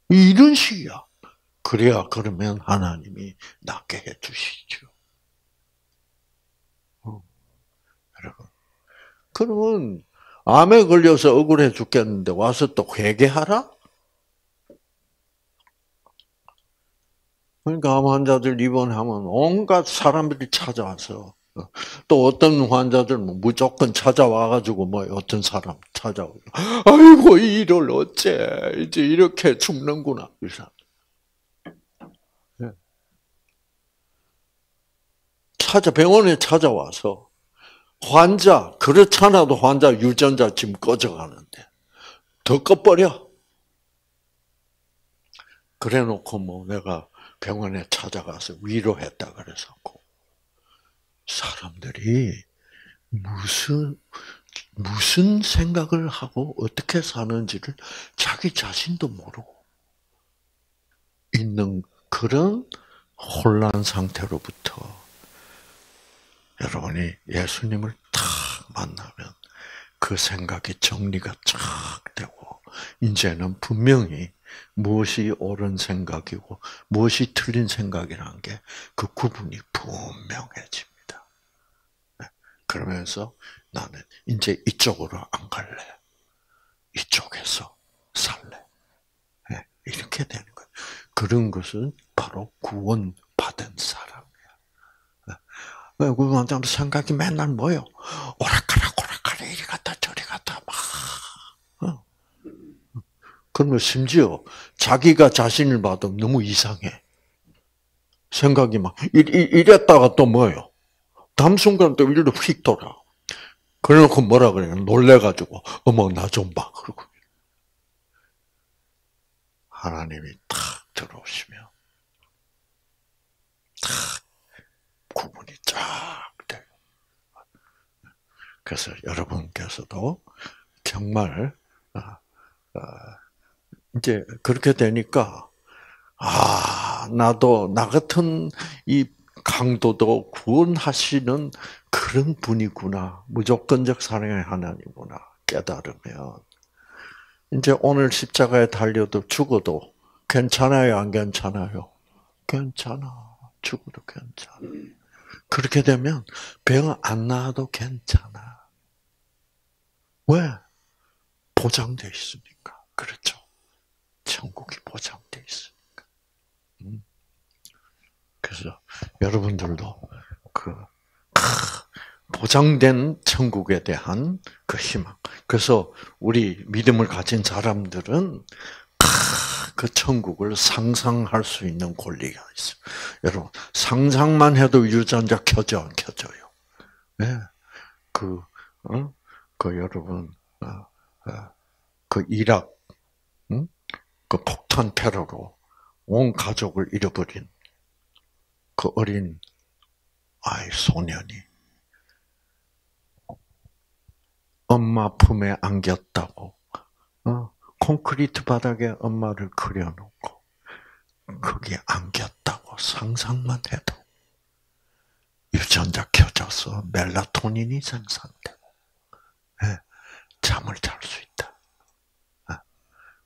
이런 식이야. 그래야 그러면 하나님이 낫게 해 주시죠. 어, 여러분. 그러면 암에 걸려서 억울해 죽겠는데 와서 또 회개하라? 그러니까 암 환자들 입원하면 온갖 사람들이 찾아와서 또 어떤 환자들은 뭐 무조건 찾아와가지고 뭐 어떤 사람 찾아오고 아이고 이를 어째 이제 이렇게 죽는구나 이 사람. 예. 찾아 병원에 찾아와서 환자 그렇잖아도 환자 유전자 지금 꺼져가는데 더 꺼버려. 그래놓고 뭐 내가 병원에 찾아가서 위로했다 그래서 사람들이 무슨 무슨 생각을 하고 어떻게 사는지를 자기 자신도 모르고 있는 그런 혼란 상태로부터 여러분이 예수님을 탁 만나면 그 생각이 정리가 쫙 되고 이제는 분명히 무엇이 옳은 생각이고 무엇이 틀린 생각이라는 게 그 구분이 분명해집니다. 그러면서 나는 이제 이쪽으로 안 갈래. 이쪽에서 살래. 네, 이렇게 되는 거예요. 그런 것은 바로 구원받은 사람이야. 왜 구원받은 생각이 맨날 뭐요? 오락가락 오락가락 이리 갔다 저리 갔다 막. 어. 그러면 심지어 자기가 자신을 봐도 너무 이상해. 생각이 막 이랬다가 또 뭐요? 다음 순간 또 일로 휙 돌아. 그래놓고 뭐라 그래요? 놀래가지고, 어머, 나 좀 봐. 그러고. 하나님이 탁 들어오시면, 탁 구분이 쫙 돼요. 그래서 여러분께서도 정말, 아, 아, 이제 그렇게 되니까, 아, 나도, 나 같은 이 강도도 구원하시는 그런 분이구나. 무조건적 사랑의 하나님구나. 깨달으면. 이제 오늘 십자가에 달려도 죽어도 괜찮아요? 안 괜찮아요? 괜찮아. 죽어도 괜찮아. 그렇게 되면 병 안 나아도 괜찮아. 왜? 보장돼 있으니까. 그렇죠. 천국이 보장돼 있으니까. 음. 그래서 여러분들도 그 보장된 천국에 대한 그 희망. 그래서 우리 믿음을 가진 사람들은 그 천국을 상상할 수 있는 권리가 있어. 여러분 상상만 해도 유전자 켜져 안 켜져요. 네. 그, 어? 그 여러분, 어, 어, 그 이락, 응? 그 폭탄 테러로 온 가족을 잃어버린 그 어린 아이 소년이 엄마 품에 안겼다고 어? 콘크리트 바닥에 엄마를 그려놓고 거기에 안겼다고 상상만 해도 유전자 켜져서 멜라토닌이 생산되고 네, 잠을 잘 수 있다. 네.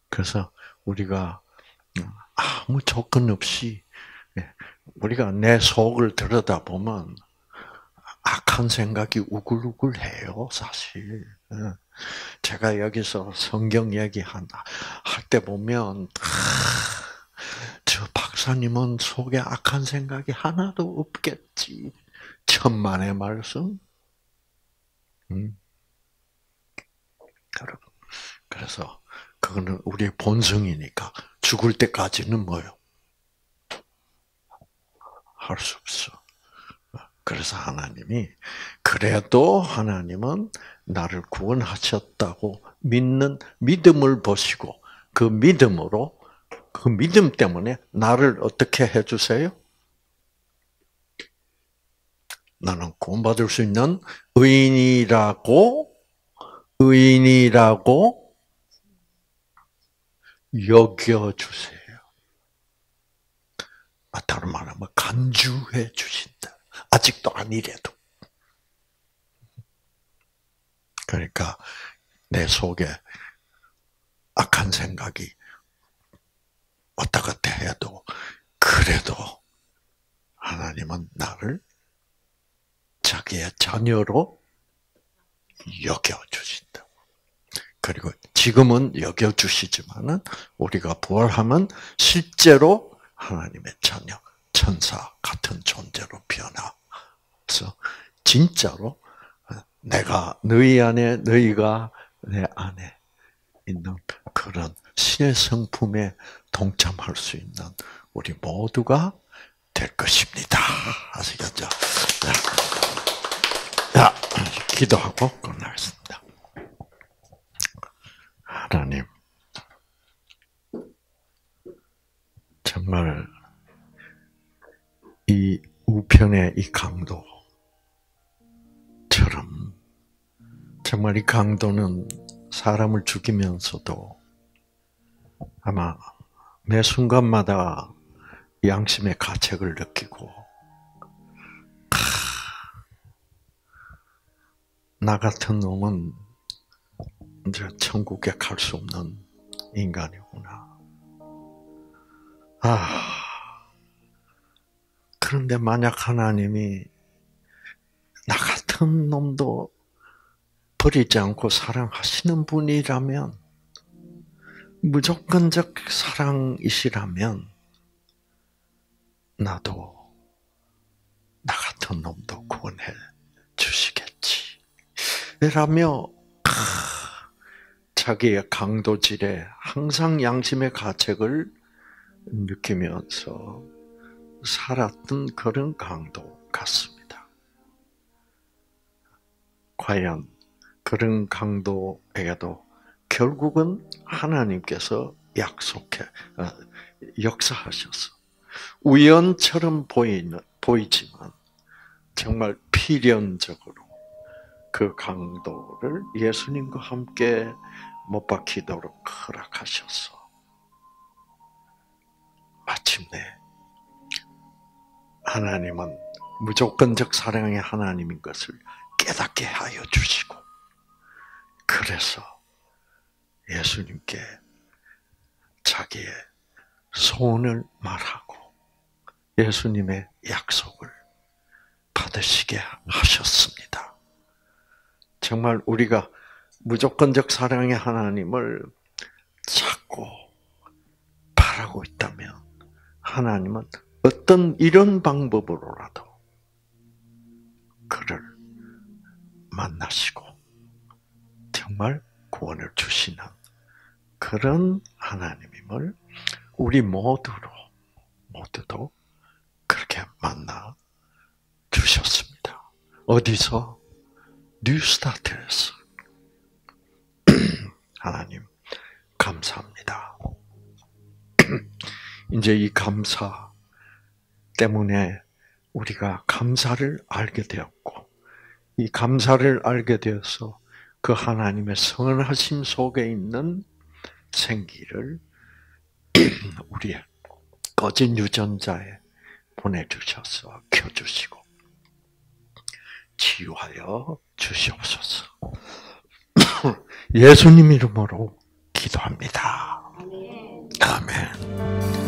그래서 우리가 아무 조건 없이 예, 우리가 내 속을 들여다보면 악한 생각이 우글우글해요, 사실. 예. 제가 여기서 성경 얘기하나 할때 보면 저 박사님은 속에 악한 생각이 하나도 없겠지. 천만의 말씀. 음. 그래서 그거는 우리의 본성이니까 죽을 때까지는 뭐요? 할 수 없어. 그래서 하나님이 그래도 하나님은 나를 구원하셨다고 믿는 믿음을 보시고 그 믿음으로 그 믿음 때문에 나를 어떻게 해 주세요? 나는 구원받을 수 있는 의인이라고 의인이라고 여겨 주세요. 아, 다른 말하면 간주해 주신다. 아직도 아니래도. 그러니까 내 속에 악한 생각이 왔다 갔다 해도 그래도 하나님은 나를 자기의 자녀로 여겨주신다. 그리고 지금은 여겨주시지만은 우리가 부활하면 실제로 하나님의 자녀, 천사 같은 존재로 변화서 진짜로 내가 너희 안에 너희가 내 안에 있는 그런 신의 성품에 동참할 수 있는 우리 모두가 될 것입니다. 아시겠죠? 자, 기도하고 끝나겠습니다. 하나님, 정말 이 우편의 이 강도처럼 정말 이 강도는 사람을 죽이면서도 아마 매 순간마다 양심의 가책을 느끼고 나 같은 놈은 이제 천국에 갈 수 없는 인간이구나. 아, 그런데 만약 하나님이 나 같은 놈도 버리지 않고 사랑하시는 분이라면, 무조건적 사랑이시라면, 나도 나 같은 놈도 구원해 주시겠지. 라며 자기의 강도질에 항상 양심의 가책을 느끼면서 살았던 그런 강도 같습니다. 과연 그런 강도에게도 결국은 하나님께서 약속해 어, 역사하셔서 우연처럼 보이는 보이지만 정말 필연적으로 그 강도를 예수님과 함께 못 박히도록 허락하셔서 마침내 하나님은 무조건적 사랑의 하나님인 것을 깨닫게 하여 주시고 그래서 예수님께 자기의 소원을 말하고 예수님의 약속을 받으시게 하셨습니다. 정말 우리가 무조건적 사랑의 하나님을 찾고 바라고 있다면 하나님은 어떤 이런 방법으로라도 그를 만나시고 정말 구원을 주시는 그런 하나님임을 우리 모두로 모두도 그렇게 만나 주셨습니다. 어디서? 뉴스타트에서. 하나님, 감사합니다. 이제 이 감사 때문에 우리가 감사를 알게 되었고, 이 감사를 알게 되어서 그 하나님의 선하심 속에 있는 생기를 우리의 꺼진 유전자에 보내주셔서 켜주시고 치유하여 주시옵소서. 예수님 이름으로 기도합니다. 아멘.